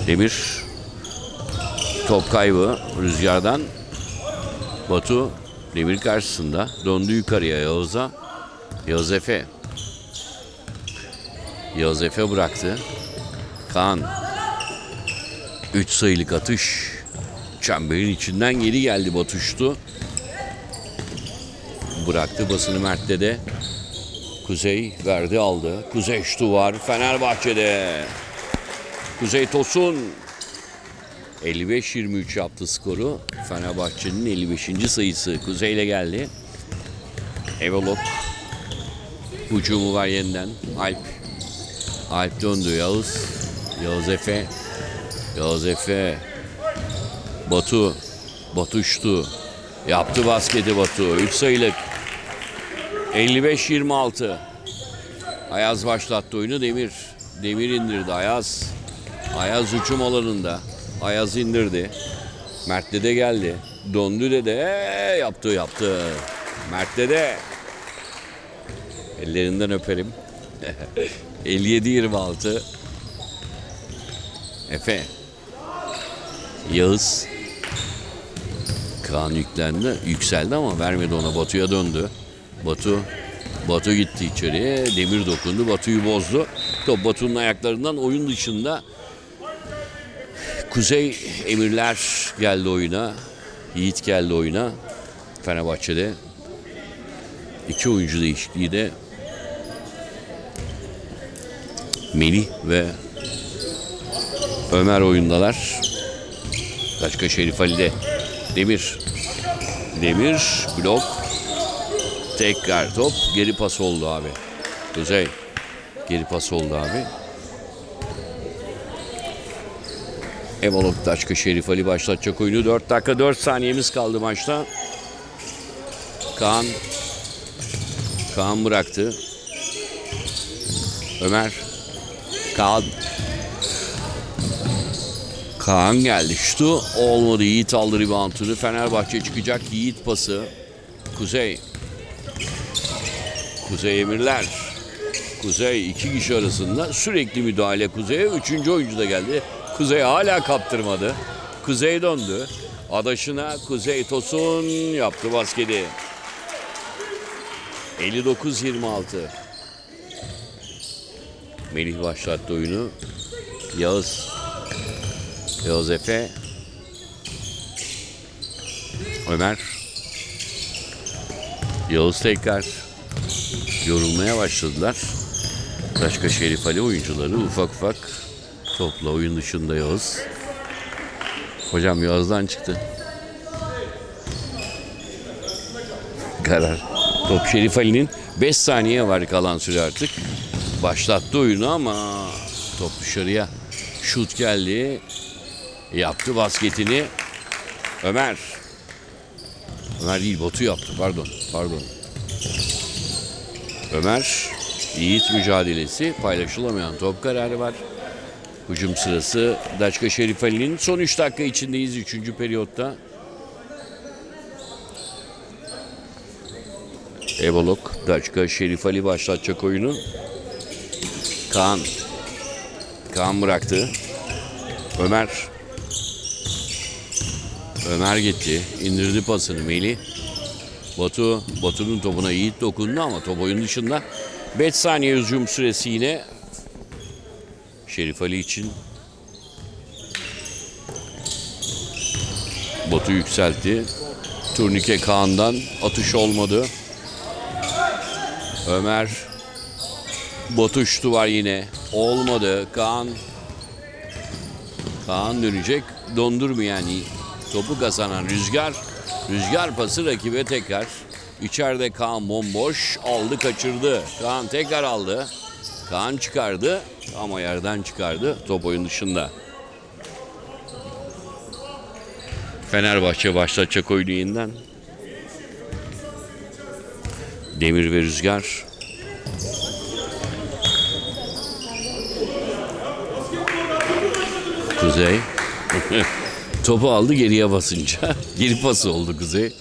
Demir top kaybı rüzgardan. Batu Demir karşısında. Döndü yukarıya Yağız'a. Yağız Efe. Yağız Efe bıraktı. Kaan. Üç sayılık atış. Çemberin içinden geri geldi Batuştu. Bıraktı basını Mert'te de. Kuzey verdi aldı. Kuzey şutu var Fenerbahçe'de. Kuzey Tosun 55-23 yaptı skoru. Fenerbahçe'nin 55. sayısı Kuzey'le geldi. Evolok. Hücumu var yeniden. Alp. Alp döndü Yağız. Yağız Efe. Yağız Efe. Batu. Batu uçtu. Yaptı basketi Batu. 3 sayılık. 55-26. Ayaz başlattı oyunu Demir. Demir indirdi Ayaz. Ayaz uçum alanında. Ayaz indirdi. Mert de geldi. Döndü de de yaptı yaptı. Mert de Ellerinden öperim. 57-26. Efe. Yağız. Kaan yüklendi. Yükseldi ama vermedi ona. Batu'ya döndü. Batu Batu gitti içeriye. Demir dokundu. Batu'yu bozdu. Top Batu'nun ayaklarından oyun dışında Kuzey Emirler geldi oyuna. Yiğit geldi oyuna. Fenerbahçe'de. iki oyuncu değişikliği de Melih ve Ömer oyundalar. Başka Şerif Ali'de. Demir. Demir blok. Tekrar top. Geri pas oldu abi. Kuzey. Geri pas oldu abi. Evolok Taşka Şerif Ali başlatacak oyunu. 4 dakika 4 saniyemiz kaldı maçta. Kaan Kaan bıraktı. Ömer Kaan Kaan geldi. Şutu olmadı. Yiğit aldı reboundunu. Fenerbahçe çıkacak. Yiğit pası. Kuzey. Kuzey Emirler. Kuzey iki kişi arasında sürekli müdahale Kuzey'e. Üçüncü oyuncu da geldi. Kuzey hala kaptırmadı. Kuzey döndü. Adaşına Kuzey Tosun yaptı basketi. 59-26. Melih başlattı oyunu. Yağız. Yağız Efe. Ömer. Yağız tekrar yorulmaya başladılar. Başka Şerif Ali oyuncuları ufak ufak topla oyun dışında Yağız. Hocam Yağız'dan çıktı. Karar. Top Şerif Ali'nin 5 saniye var kalan süre artık. Başlattı oyunu ama top dışarıya. Şut geldi. Yaptı basketini. Ömer. Ömer değil Batu yaptı pardon. Pardon. Ömer. Yiğit mücadelesi. Paylaşılamayan top kararı var. Hücum sırası Daçka Şerif Ali'nin son 3 dakika içindeyiz 3. periyotta. Evolok, Daçka Şerif Ali başlatacak oyunu. Kaan. Kaan bıraktı. Ömer. Ömer gitti. İndirdi pasını Melih. Batu. Batu'nun topuna Yiğit dokundu ama top oyun dışında. 5 saniye hücum süresi yine Şerif Ali için. Batu yükseltti. Turnike Kaan'dan atış olmadı. Ömer Batu var yine. Olmadı. Kaan Kaan dönecek. Dondurmayan yani. topu kazanan Rüzgar. Rüzgar pası rakibe tekrar. İçeride Kaan bomboş. Aldı kaçırdı. Kaan tekrar aldı. Kaan çıkardı ama yerden çıkardı. Top oyun dışında. Fenerbahçe başlatacak oyunu yeniden. Demir ve Rüzgar. Kuzey. Topu aldı geriye basınca. Geri pası oldu Kuzey.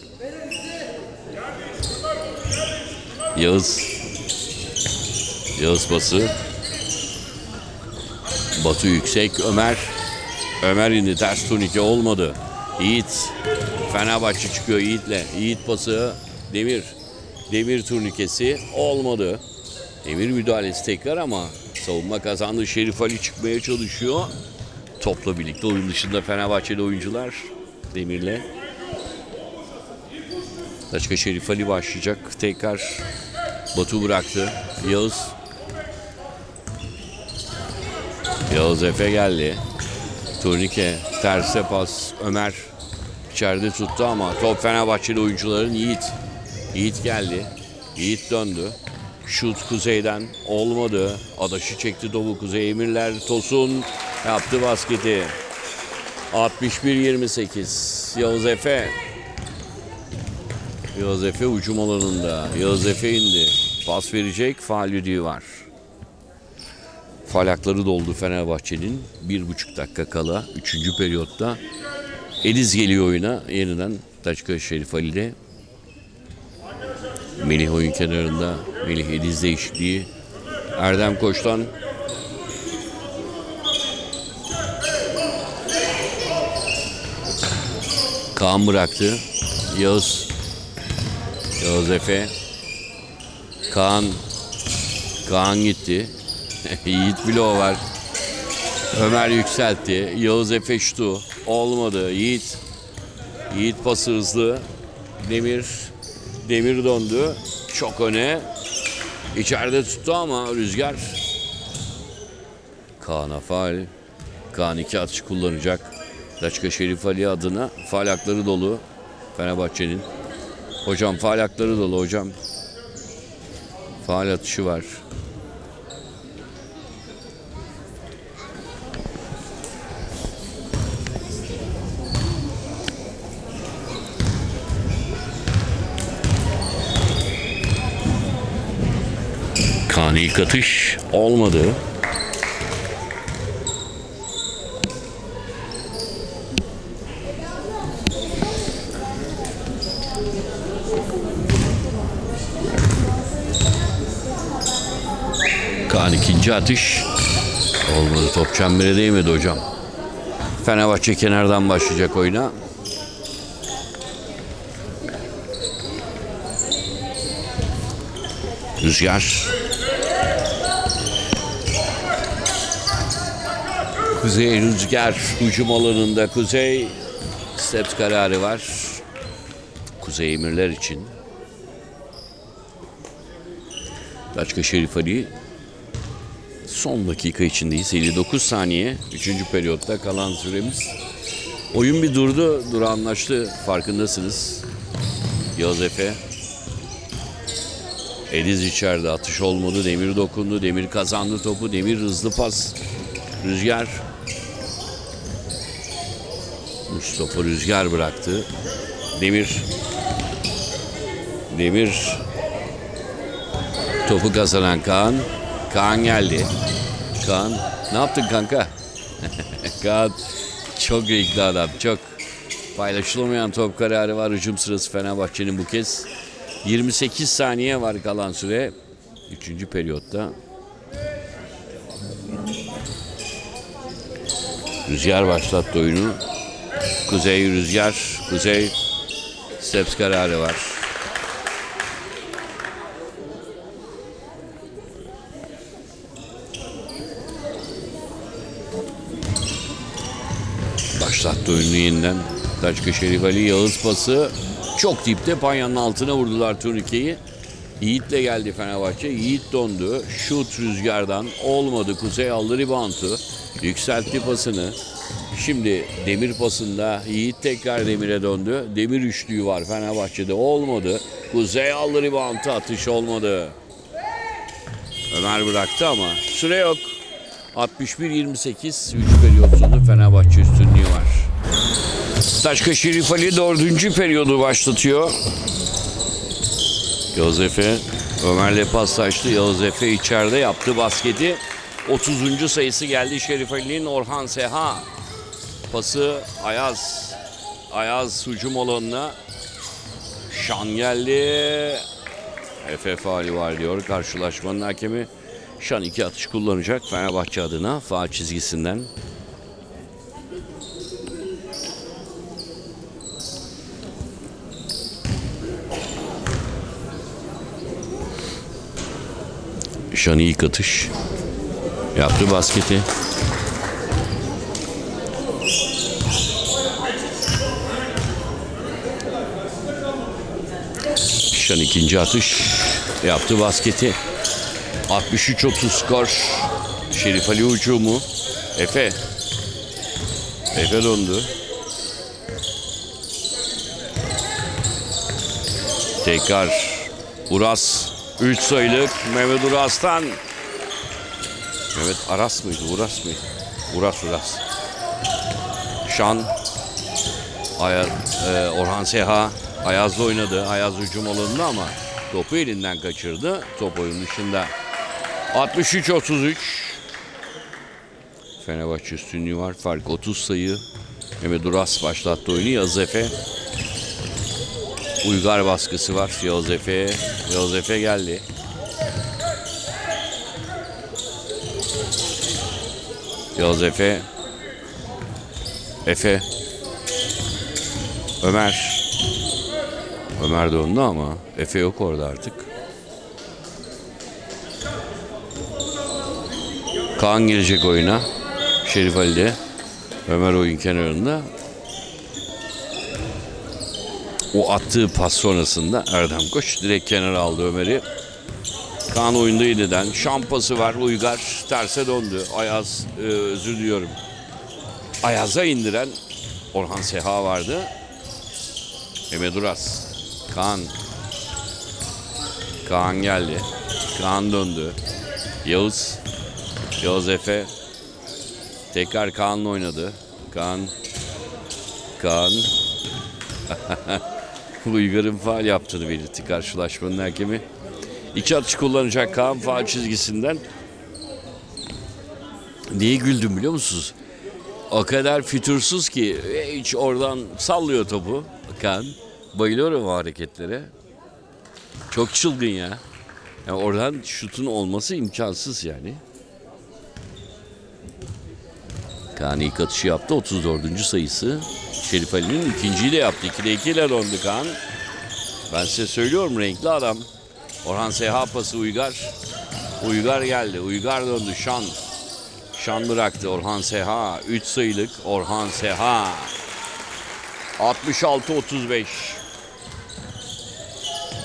Yağız. Yağız pası. Batu yüksek. Ömer. Ömer indi. Ters turnike olmadı. Yiğit. Fenerbahçe çıkıyor Yiğit'le. Yiğit pası. Demir. Demir turnikesi olmadı. Demir müdahalesi tekrar ama savunma kazandı. Şerif Ali çıkmaya çalışıyor. Topla birlikte oyun dışında Fenerbahçeli oyuncular Demir'le. Başka Şerif Ali başlayacak. Tekrar Batu bıraktı. Yağız. Yağız Efe geldi. Turnike terse pas. Ömer içeride tuttu ama top Fenerbahçeli oyuncuların Yiğit. Yiğit geldi. Yiğit döndü. Şut kuzeyden olmadı. Adaşı çekti topu Kuzey Emirler. Tosun yaptı basketi. 61-28. Yağız Efe. Yağız Efe hücum alanında. Yağız Efe indi. Pas verecek. Faal düdüğü var. Falakları doldu Fenerbahçe'nin. Bir buçuk dakika kala. Üçüncü periyotta. Eliz geliyor oyuna. Yeniden Taçka Şerif Ali'de. Melih oyun kenarında. Melih Ediz değişikliği. Erdem Koç'tan Kaan bıraktı. Yağız. Yağız Efe. Kaan. Kaan gitti. Yiğit Bilo var. Ömer yükseltti. Yağız Efe şutu. Olmadı. Yiğit. Yiğit pası hızlı. Demir. Demir döndü. Çok öne. İçeride tuttu ama Rüzgar. Kaan'a faal. Kaan iki atış kullanacak. Daçka Şerif Ali adına faal hakları dolu. Fenerbahçe'nin. Hocam faal hakları dolu hocam. Faal atışı var. Kaan ilk atış olmadı. Kaan ikinci atış. Olmadı top çembere değmedi hocam. Fenerbahçe kenardan başlayacak oyuna. Rüzgar. Kuzey Rüzgar hücum alanında Kuzey steps kararı var. Kuzey Emirler için. Daçka Şerif Ali son dakika içindeyiz. 59 saniye. 3. periyotta kalan süremiz. Oyun bir durdu. Duranlaştı. Farkındasınız. Yağız Efe. Ediz içeride atış olmadı. Demir dokundu. Demir kazandı topu. Demir hızlı pas. Rüzgar. Mustafa Rüzgar bıraktı. Demir. Demir. Topu kazanan Kaan. Kaan geldi. Kaan ne yaptın kanka? Kaan çok renkli adam. Çok paylaşılamayan top kararı var. Hücum sırası Fenerbahçe'nin bu kez. 28 saniye var kalan süre. Üçüncü periyotta. Rüzgar başlattı oyunu. Kuzey Rüzgar. Kuzey steps kararı var. Oyunu yeniden. Taçka Şerif Ali Yağız pası. Çok dipte Panya'nın altına vurdular turnikeyi. Yiğit'le geldi Fenerbahçe. Yiğit dondu. Şut rüzgardan olmadı. Kuzey aldı ribantı. Yükseltti pasını. Şimdi demir pasında Yiğit tekrar demire döndü. Demir üçlüğü var Fenerbahçe'de. Olmadı. Kuzey aldı ribantı. Atış olmadı. Ömer bıraktı ama süre yok. 61-28 3 periyot sonu Fenerbahçe üstünlüğü var. Taşka Şerif Ali dördüncü periyodu başlatıyor. Efe Ömer'le paslaştı. Yağız Efe içeride yaptı basketi. 30. sayısı geldi Şerif Ali'nin Orhan Seha. Pası Ayaz. Ayaz hücum alanına. Şan geldi. Efe faali var diyor karşılaşmanın hakemi. Şan iki atış kullanacak Fenerbahçe adına faal çizgisinden. Şan ilk atış. Yaptı basketi. Şan ikinci atış. Yaptı basketi. 63-30 skor. Şerif Ali ucumu. Efe. Efe döndü. Tekrar Uras. 3 sayılık Mehmet Uras'tan. Mehmet Aras mıydı? Uras mıydı? Uras Uras. Şan. Aya, e, Orhan Seha. Ayaz'la oynadı. Ayaz hücum alanında ama topu elinden kaçırdı. Top oyun dışında. 63-33. Fenerbahçe üstünlüğü var. Fark 30 sayı. Mehmet Uras başlattı oyunu. Yağız Efe. Uygar baskısı var. Yağız Efe. Yağız Efe geldi. Yağız Efe. Ömer. Ömer döndü ama Efe yok orada artık. Kaan girecek oyuna. Şerif Ali'de. Ömer oyun kenarında. O attığı pas sonrasında Erdem Koç direkt kenara aldı Ömer'i. Kaan oyunda yeniden. Şampası var. Uygar terse döndü. Ayaz e, özür diliyorum. Ayaz'a indiren Orhan Seha vardı. Mehmet Uras. Kaan. Kaan geldi. Kaan döndü. Yağız. Yağız Efe. Tekrar Kaan'la oynadı. Kaan. Kaan. Uygar'ın faal yaptığını belirtti karşılaşmanın hakemi. İki atış kullanacak Kaan faal çizgisinden. Niye güldüm biliyor musunuz? O kadar fütursuz ki hiç oradan sallıyor topu Kaan. Bayılıyorum o hareketlere. Çok çılgın ya. Yani oradan şutun olması imkansız yani. Kaan ilk atışı yaptı. 34. sayısı. Şerif Ali'nin ikinciyi de yaptı. 2'de 2 ile döndü Kaan. Ben size söylüyorum renkli adam. Orhan Seha pası Uygar. Uygar geldi. Uygar döndü. Şan. Şan bıraktı Orhan Seha. 3 sayılık Orhan Seha. 66-35.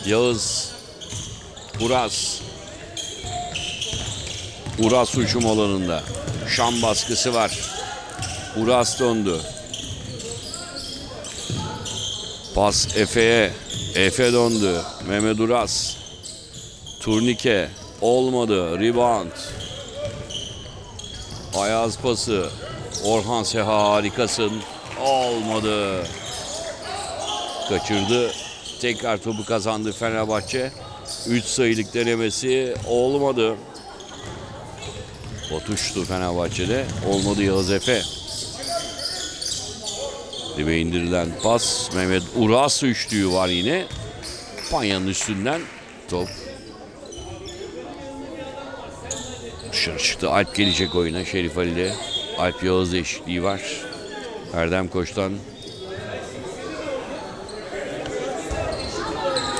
Yağız. Uras. Uras uçum alanında. Şan baskısı var. Uras döndü. Pas Efe'ye. Efe döndü. Mehmet Uras. Turnike. Olmadı. Rebound. Ayaz pası. Orhan Seha harikasın. Olmadı. Kaçırdı. Tekrar topu kazandı Fenerbahçe. 3 sayılık denemesi olmadı. Batuştu Fenerbahçe'de. Olmadı Yağız Efe. Dibe indirilen pas. Mehmet Uras üçlüğü var yine. Panyanın üstünden top. Dışarı çıktı. Alp gelecek oyuna Şerif Ali'de. Alp Yağız eşitliği var. Erdem Koç'tan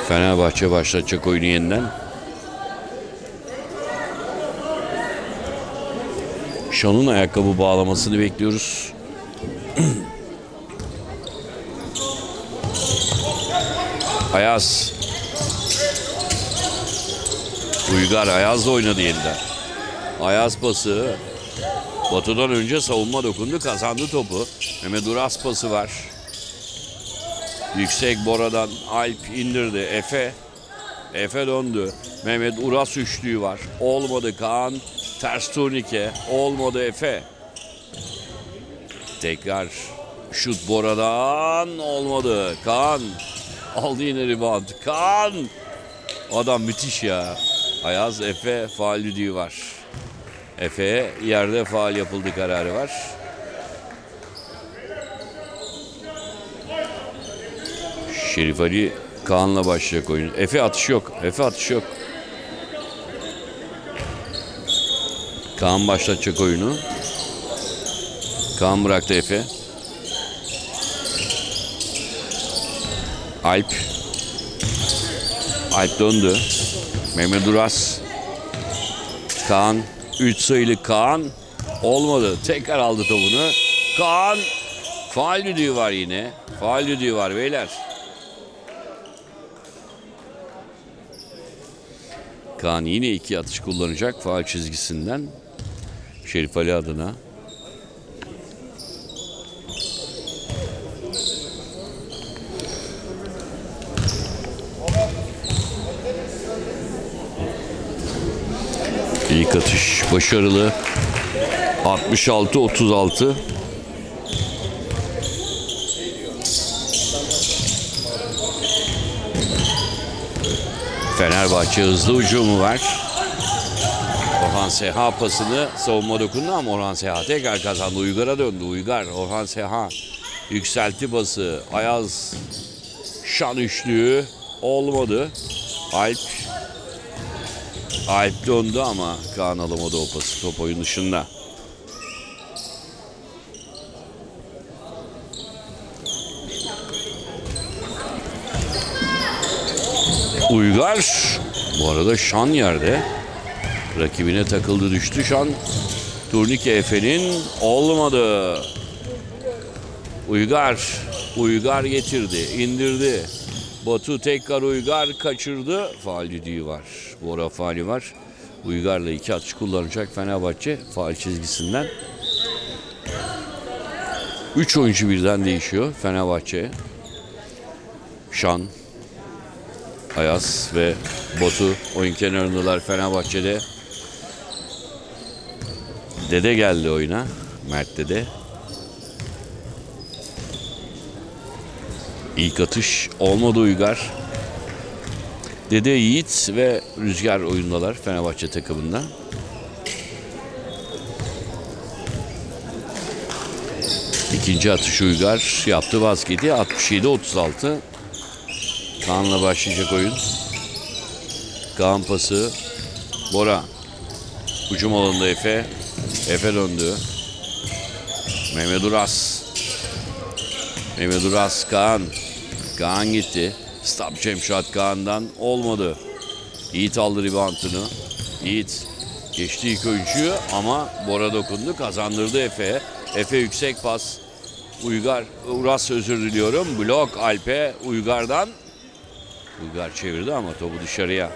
Fenerbahçe başlatacak oyunu yeniden. Şan'ın ayakkabı bağlamasını bekliyoruz. Ayaz. Uygar Ayaz'la oynadı yeniden. Ayaz pası. Batu'dan önce savunma dokundu kazandı topu. Mehmet Uras pası var. Yüksek Bora'dan Alp indirdi. Efe. Efe döndü. Mehmet Uras üçlüğü var. Olmadı Kaan. Ters turnike. Olmadı Efe. Tekrar şut Bora'dan olmadı. Kaan aldı yine rebound. Kaan adam müthiş ya. Ayaz Efe faal düdüğü var. Efe'ye yerde faal yapıldı kararı var. Şerif Ali Kaan'la başlayacak oyun. Efe atış yok. Efe atış yok. Kaan başlatacak oyunu. Kaan bıraktı Efe. Alp. Alp döndü. Mehmet Uras. Kaan. 3 sayılı Kaan. Olmadı. Tekrar aldı topunu. Kaan. Faal düdüğü var yine. Faal düdüğü var beyler. Kaan yine iki atış kullanacak faal çizgisinden. Şerif Ali adına. İlk atış başarılı. 66-36. Fenerbahçe hızlı hücumu var. Orhan Seha pasını savunma dokundu ama Orhan Seha tekrar kazandı. Uygar'a döndü. Uygar, Orhan Seha yükseltti pası. Ayaz şan üçlüğü olmadı. Alp Alp döndü ama Kaan alamadı o pası top oyun dışında. Uygar bu arada Şan yerde. Rakibine takıldı düştü Şan. Turnike Efe'nin olmadı. Uygar. Uygar getirdi. indirdi. Batu tekrar Uygar kaçırdı. Faal düdüğü var. Bora faali var. Uygar'la iki atış kullanacak Fenerbahçe faal çizgisinden. Üç oyuncu birden değişiyor Fenerbahçe. Şan, Ayaz ve Batu oyun kenarındalar Fenerbahçe'de. Dede geldi oyuna. Mert Dede. İlk atış olmadı Uygar. Dede Yiğit ve Rüzgar oyundalar Fenerbahçe takımında. İkinci atış Uygar yaptı basketi 67-36. Kaan'la başlayacak oyun. Kaan pası. Bora. Hücum alanında Efe. Efe döndü. Mehmet Uras. Mehmet Uras Kaan. Kaan gitti. Stop Cemşat Kaan'dan olmadı. Yiğit aldı ribantını. Yiğit geçti ilk oyuncuyu ama Bora dokundu. Kazandırdı Efe. Efe yüksek pas. Uygar, Uras özür diliyorum. Blok Alp'e Uygar'dan. Uygar çevirdi ama topu dışarıya.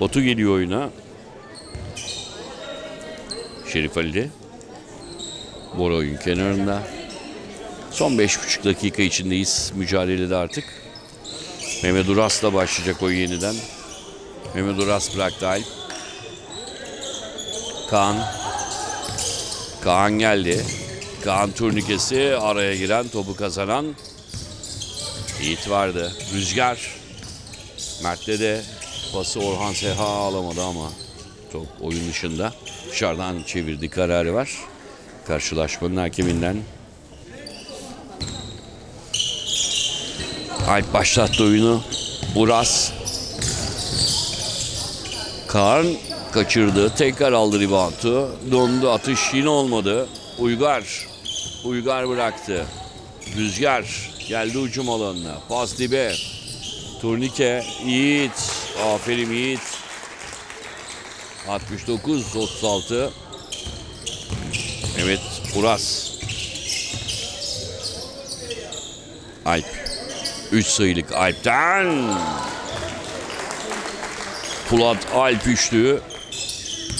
Batu geliyor oyuna. Şerif Ali. Bora oyun kenarında. Son 5,5 dakika içindeyiz mücadelede artık. Mehmet Uras'la başlayacak oyun yeniden. Mehmet Uras bıraktı Alp. Kaan. Kaan geldi. Kaan turnikesi araya giren topu kazanan Yiğit vardı. Rüzgar. Mert'te de pası Orhan Seha alamadı ama top oyun dışında. Dışarıdan çevirdi kararı var. Karşılaşmanın hakeminden. Alp başlattı oyunu. Uras. Kaan kaçırdı. Tekrar aldı reboundu. Dondu. Atış yine olmadı. Uygar. Uygar bıraktı. Rüzgar geldi ucum alanına. Pas dibe. Turnike. Yiğit. Aferin Yiğit. 69-36. Evet Uras. Alp. 3 sayılık Alp'ten. Pulat Alp üçlü.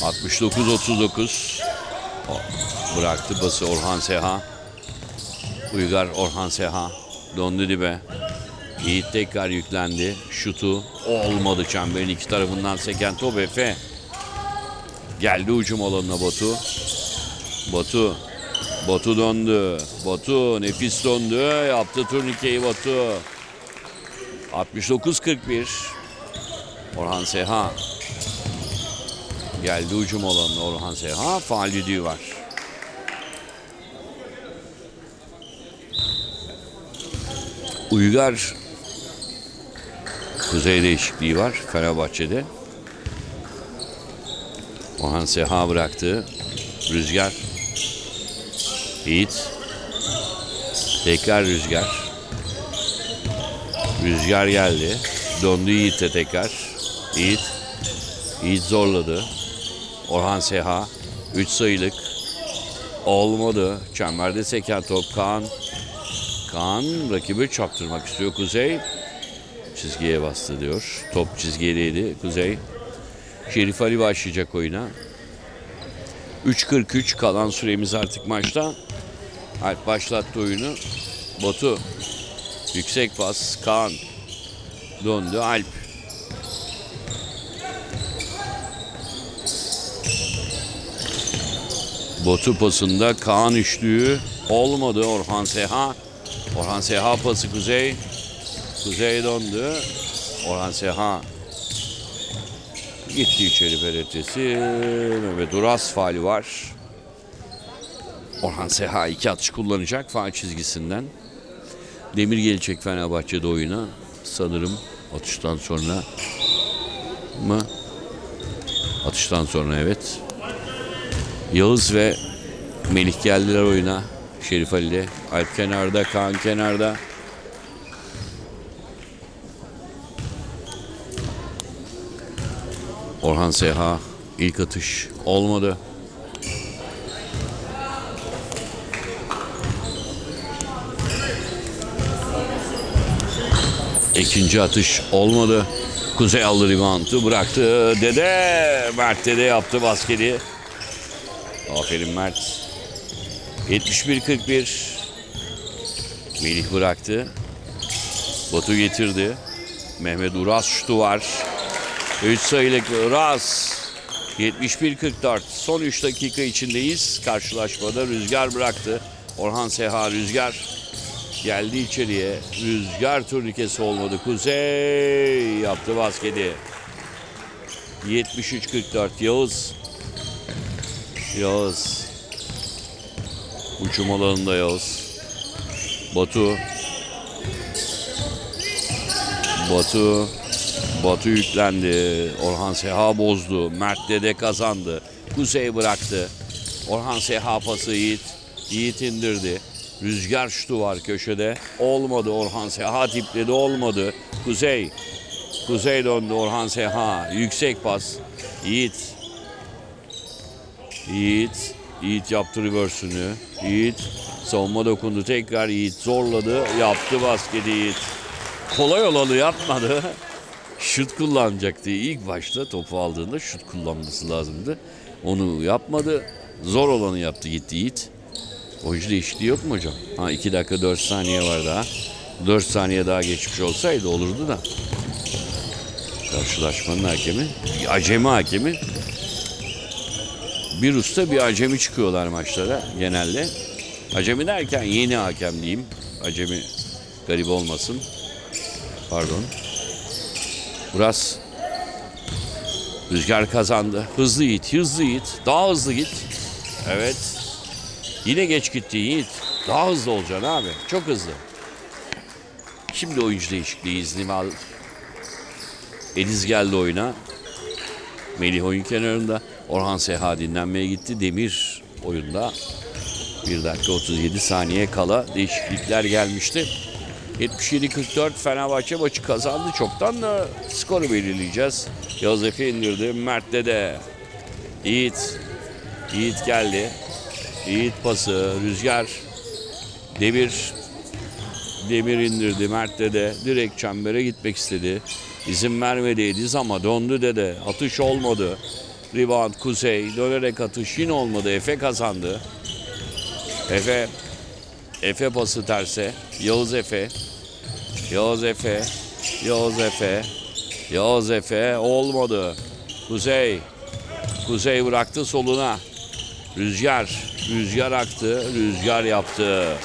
69-39. Bıraktı bası Orhan Seha. Uygar Orhan Seha. Dondu dibe. Yiğit tekrar yüklendi. Şutu olmadı çemberin iki tarafından seken top Efe. Geldi ucum alanına Batu. Batu. Batu döndü. Batu nefis döndü. Yaptı turnikeyi Batu. 69-41. Orhan Seha. Geldi ucum alanına Orhan Seha. Faal düdüğü var. Uygar kuzey değişikliği var Fenerbahçe'de. Orhan Seha bıraktı. Rüzgar. Yiğit. Tekrar Rüzgar. Rüzgar geldi. Döndü Yiğit'e tekrar. Yiğit. Yiğit zorladı. Orhan Seha. 3 sayılık. Olmadı. Çemberde seken top Kaan. Kaan rakibi çaktırmak istiyor Kuzey. Çizgiye bastı diyor. Top çizgideydi Kuzey. Şerif Ali başlayacak oyuna. 3.43 kalan süremiz artık maçta. Alp başlattı oyunu. Batu. Yüksek pas. Kaan. Döndü Alp. Batu pasında Kaan üçlüğü olmadı Orhan Seha. Orhan Seha pası Kuzey. Kuzey döndü. Orhan Seha gitti içeri peretesi. Mehmet Uras faali var. Orhan Seha iki atış kullanacak faal çizgisinden. Demir gelecek Fenerbahçe'de oyuna. Sanırım atıştan sonra mı? Atıştan sonra evet. Yağız ve Melih geldiler oyuna. Şerif Ali, Alp kenarda, Kaan kenarda. Orhan Seha İlk atış olmadı. İkinci atış olmadı. Kuzey aldı reboundu bıraktı. Dede Mert Dede yaptı basketi. Aferin Mert. 71-41. Melih bıraktı. Batu getirdi. Mehmet Uras şutu var. 3 sayılık Uras. 71-44. Son 3 dakika içindeyiz. Karşılaşmada Rüzgar bıraktı. Orhan Seha Rüzgar geldi içeriye. Rüzgar turnikesi olmadı. Kuzey yaptı basketi. 73-44 Yağız. Yağız. Uçum alanında Yağız. Batu. Batu. Batu yüklendi. Orhan Seha bozdu. Mert Dede kazandı. Kuzey bıraktı. Orhan Seha pası Yiğit. Yiğit indirdi. Rüzgar şutu var köşede. Olmadı Orhan Seha tipledi olmadı. Kuzey. Kuzey döndü Orhan Seha. Yüksek pas. Yiğit. Yiğit. Yiğit yaptı reverse'ünü. Yiğit. Savunma dokundu tekrar Yiğit zorladı. Yaptı basketi Yiğit. Kolay olanı yapmadı. Şut kullanacaktı. İlk başta topu aldığında şut kullanması lazımdı. Onu yapmadı. Zor olanı yaptı gitti Yiğit. Oyuncu değişikliği yok mu hocam? Ha 2 dakika 4 saniye var daha. 4 saniye daha geçmiş olsaydı olurdu da. Karşılaşmanın hakemi, acemi hakemi. Bir usta bir acemi çıkıyorlar maçlara genelde. Acemi derken yeni hakem diyeyim. Acemi garip olmasın. Pardon. Uras. Rüzgar kazandı. Hızlı git, hızlı git. Daha hızlı git. Evet. Yine geç gitti Yiğit. Daha hızlı olacaksın abi. Çok hızlı. Şimdi oyuncu değişikliği iznimi al. Ediz geldi oyuna. Melih oyun kenarında. Orhan Seha dinlenmeye gitti. Demir oyunda. 1 dakika 37 saniye kala değişiklikler gelmişti. 77-44 Fenerbahçe maçı kazandı. Çoktan da skoru belirleyeceğiz. Yağız Efe indirdi. Mert de Yiğit. Yiğit geldi. Yiğit pası. Rüzgar. Demir. Demir indirdi. Mert de direkt çembere gitmek istedi. İzin vermedi Ediz ama döndü dede. Atış olmadı. Rebound Kuzey. Dönerek atış yine olmadı. Efe kazandı. Efe. Efe pası terse. Yağız Efe. Yağız Efe. Yağız Efe. Yağız Efe. Olmadı. Kuzey. Kuzey bıraktı soluna. Rüzgar. Rüzgar aktı. Rüzgar yaptı.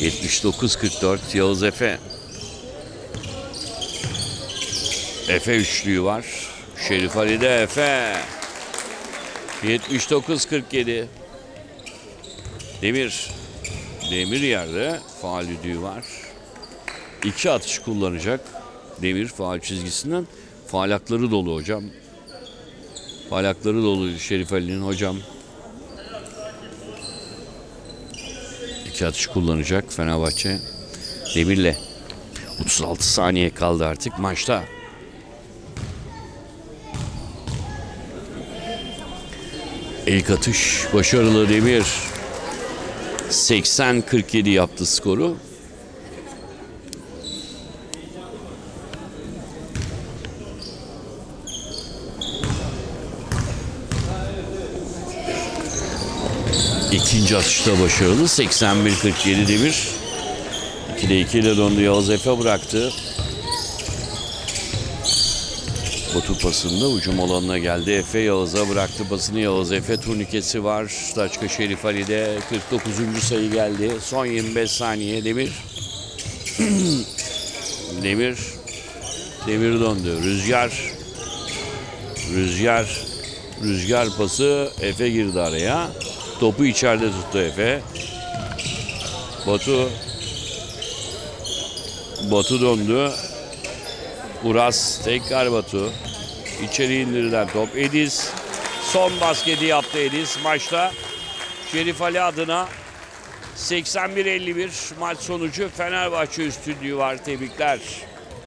79-44 Yağız Efe. Efe üçlüğü var. Şerif Ali'de Efe. 79-47. Demir. Demir yerde faal düdüğü var. İki atış kullanacak. Demir faal çizgisinden. Faal hakları dolu hocam. Faal hakları dolu Şerif Ali'nin hocam. İki atış kullanacak Fenerbahçe. Demir'le. 36 saniye kaldı artık maçta. İlk atış başarılı Demir. 80-47 yaptı skoru. İkinci atışta başarılı. 81-47 Demir. 2'de 2 ile döndü. Yağız Efe bıraktı. Batu pasında ucum alanına geldi. Efe Yağız'a bıraktı pasını. Yağız Efe turnikesi var. Taçka Şerif Ali'de 49. sayı geldi. Son 25 saniye Demir. Demir. Demir döndü. Rüzgar. Rüzgar. Rüzgar pası Efe girdi araya. Topu içeride tuttu Efe. Batu. Batu döndü. Uras tekrar Batu. İçeri indirilen top. Ediz son basketi yaptı Ediz maçta. Şerif Ali adına 81-51 maç sonucu Fenerbahçe üstünlüğü var. Tebrikler.